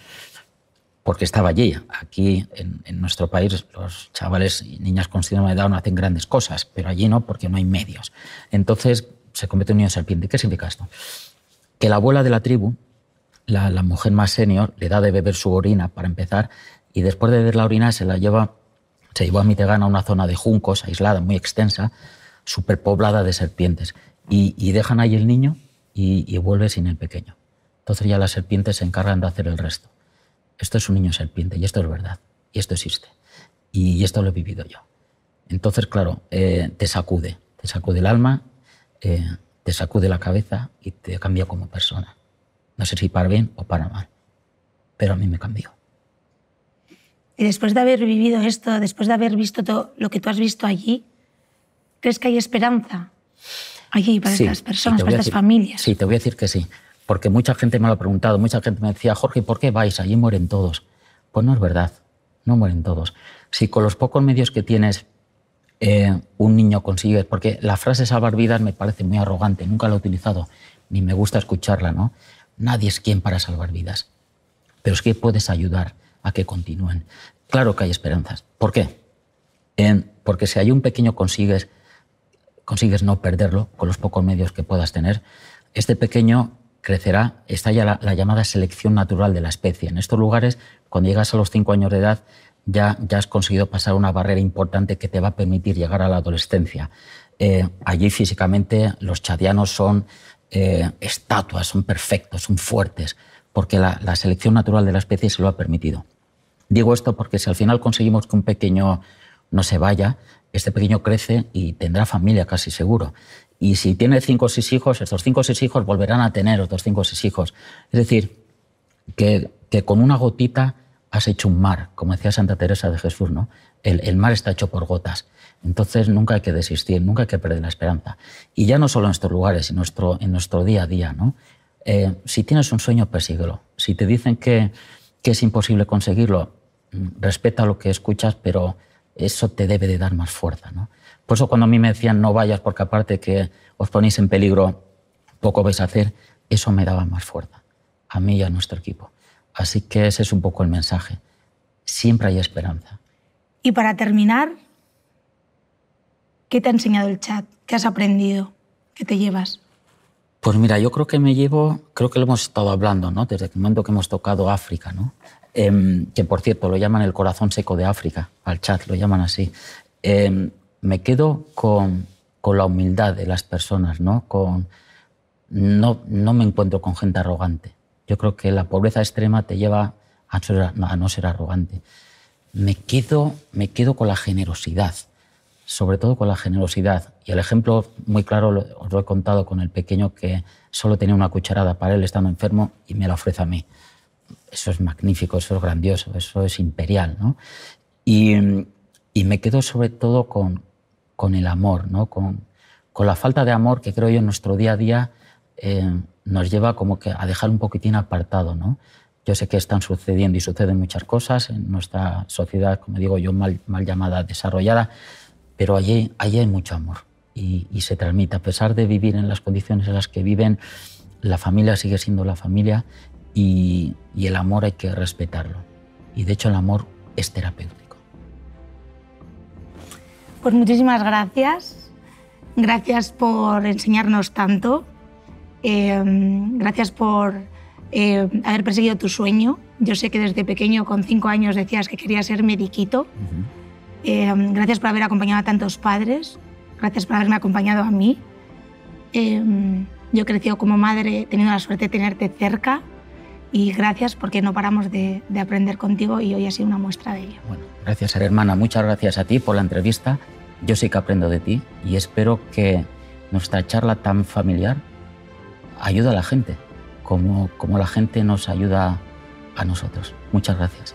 porque estaba allí. Aquí en, nuestro país los chavales y niñas con síndrome de Down hacen grandes cosas, pero allí no porque no hay medios. Entonces se convierte en niño serpiente. ¿Qué significa esto? Que la abuela de la tribu, la, mujer más senior, le da de beber su orina para empezar y después de beber la orina se la lleva, se llevó a Mitterrand a una zona de juncos aislada, muy extensa, superpoblada de serpientes. Y, dejan ahí el niño y vuelve sin el pequeño. Entonces ya las serpientes se encargan de hacer el resto. Esto es un niño serpiente y esto es verdad. Y esto existe. Y esto lo he vivido yo. Entonces, claro, eh, te sacude. Te sacude el alma, eh, te sacude la cabeza y te cambia como persona. No sé si para bien o para mal. Pero a mí me cambió. Y después de haber vivido esto, después de haber visto todo lo que tú has visto allí, ¿crees que hay esperanza allí para estas personas, para estas familias? Sí, te voy a decir que sí porque mucha gente me lo ha preguntado, mucha gente me decía, Jorge, ¿por qué vais? Allí mueren todos. Pues no es verdad, no mueren todos. Si con los pocos medios que tienes eh, un niño consigue, porque la frase salvar vidas me parece muy arrogante, nunca la he utilizado, ni me gusta escucharla, ¿no? Nadie es quien para salvar vidas, pero es que puedes ayudar a que continúen. Claro que hay esperanzas. ¿Por qué? porque si hay un pequeño consigues, consigues no perderlo con los pocos medios que puedas tener, este pequeño crecerá, está ya la, llamada selección natural de la especie. En estos lugares, cuando llegas a los cinco años de edad, ya, ya has conseguido pasar una barrera importante que te va a permitir llegar a la adolescencia. Eh, allí físicamente los chadianos son eh, estatuas, son perfectos, son fuertes, porque la, la, selección natural de la especie se lo ha permitido. Digo esto porque si al final conseguimos que un pequeño no se vaya, este pequeño crece y tendrá familia casi seguro. Y si tiene cinco o seis hijos, estos cinco o seis hijos volverán a tener otros cinco o seis hijos. Es decir, que, que con una gotita has hecho un mar, como decía Santa Teresa de Jesús, ¿no? El, el, mar está hecho por gotas. Entonces nunca hay que desistir, nunca hay que perder la esperanza. Y ya no solo en estos lugares, en nuestro, en nuestro día a día. ¿no? Eh, si tienes un sueño, persíguelo. Si te dicen que, que es imposible conseguirlo, respeta lo que escuchas, pero eso te debe de dar más fuerza. ¿no? Por eso cuando a mí me decían no vayas porque aparte que os ponéis en peligro, poco vais a hacer, eso me daba más fuerza, a mí y a nuestro equipo. Así que ese es un poco el mensaje. Siempre hay esperanza. Y para terminar, ¿qué te ha enseñado el chat? ¿Qué has aprendido? ¿Qué te llevas? Pues mira, yo creo que me llevo, creo que lo hemos estado hablando, ¿no? Desde el momento que hemos tocado África, ¿no? Eh, que por cierto lo llaman el corazón seco de África, al chat lo llaman así. Eh, me quedo con, con, la humildad de las personas, ¿no? Con, no, no me encuentro con gente arrogante. Yo creo que la pobreza extrema te lleva a, ser, a no ser arrogante. Me quedo, me quedo con la generosidad, sobre todo con la generosidad. Y el ejemplo muy claro lo, os lo he contado con el pequeño que solo tenía una cucharada para él estando enfermo y me la ofrece a mí. Eso es magnífico, eso es grandioso, eso es imperial. ¿no? Y, y me quedo sobre todo con, con el amor, ¿no? con, con la falta de amor que creo yo en nuestro día a día eh, nos lleva como que a dejar un poquitín apartado. ¿no? Yo sé que están sucediendo y suceden muchas cosas en nuestra sociedad, como digo yo, mal, mal llamada desarrollada, pero allí, allí hay mucho amor y, y, se transmite. A pesar de vivir en las condiciones en las que viven, la familia sigue siendo la familia y, y el amor hay que respetarlo. Y de hecho el amor es terapéutico. Pues muchísimas gracias. Gracias por enseñarnos tanto. Eh, gracias por eh, haber perseguido tu sueño. Yo sé que desde pequeño, con cinco años, decías que querías ser mediquito. Uh -huh. eh, gracias por haber acompañado a tantos padres. Gracias por haberme acompañado a mí. Eh, yo he crecido como madre teniendo la suerte de tenerte cerca y gracias porque no paramos de, de, aprender contigo y hoy ha sido una muestra de ello. Bueno, gracias, hermana. Muchas gracias a ti por la entrevista. Yo sé que aprendo de ti y espero que nuestra charla tan familiar ayude a la gente como, como la gente nos ayuda a nosotros. Muchas gracias.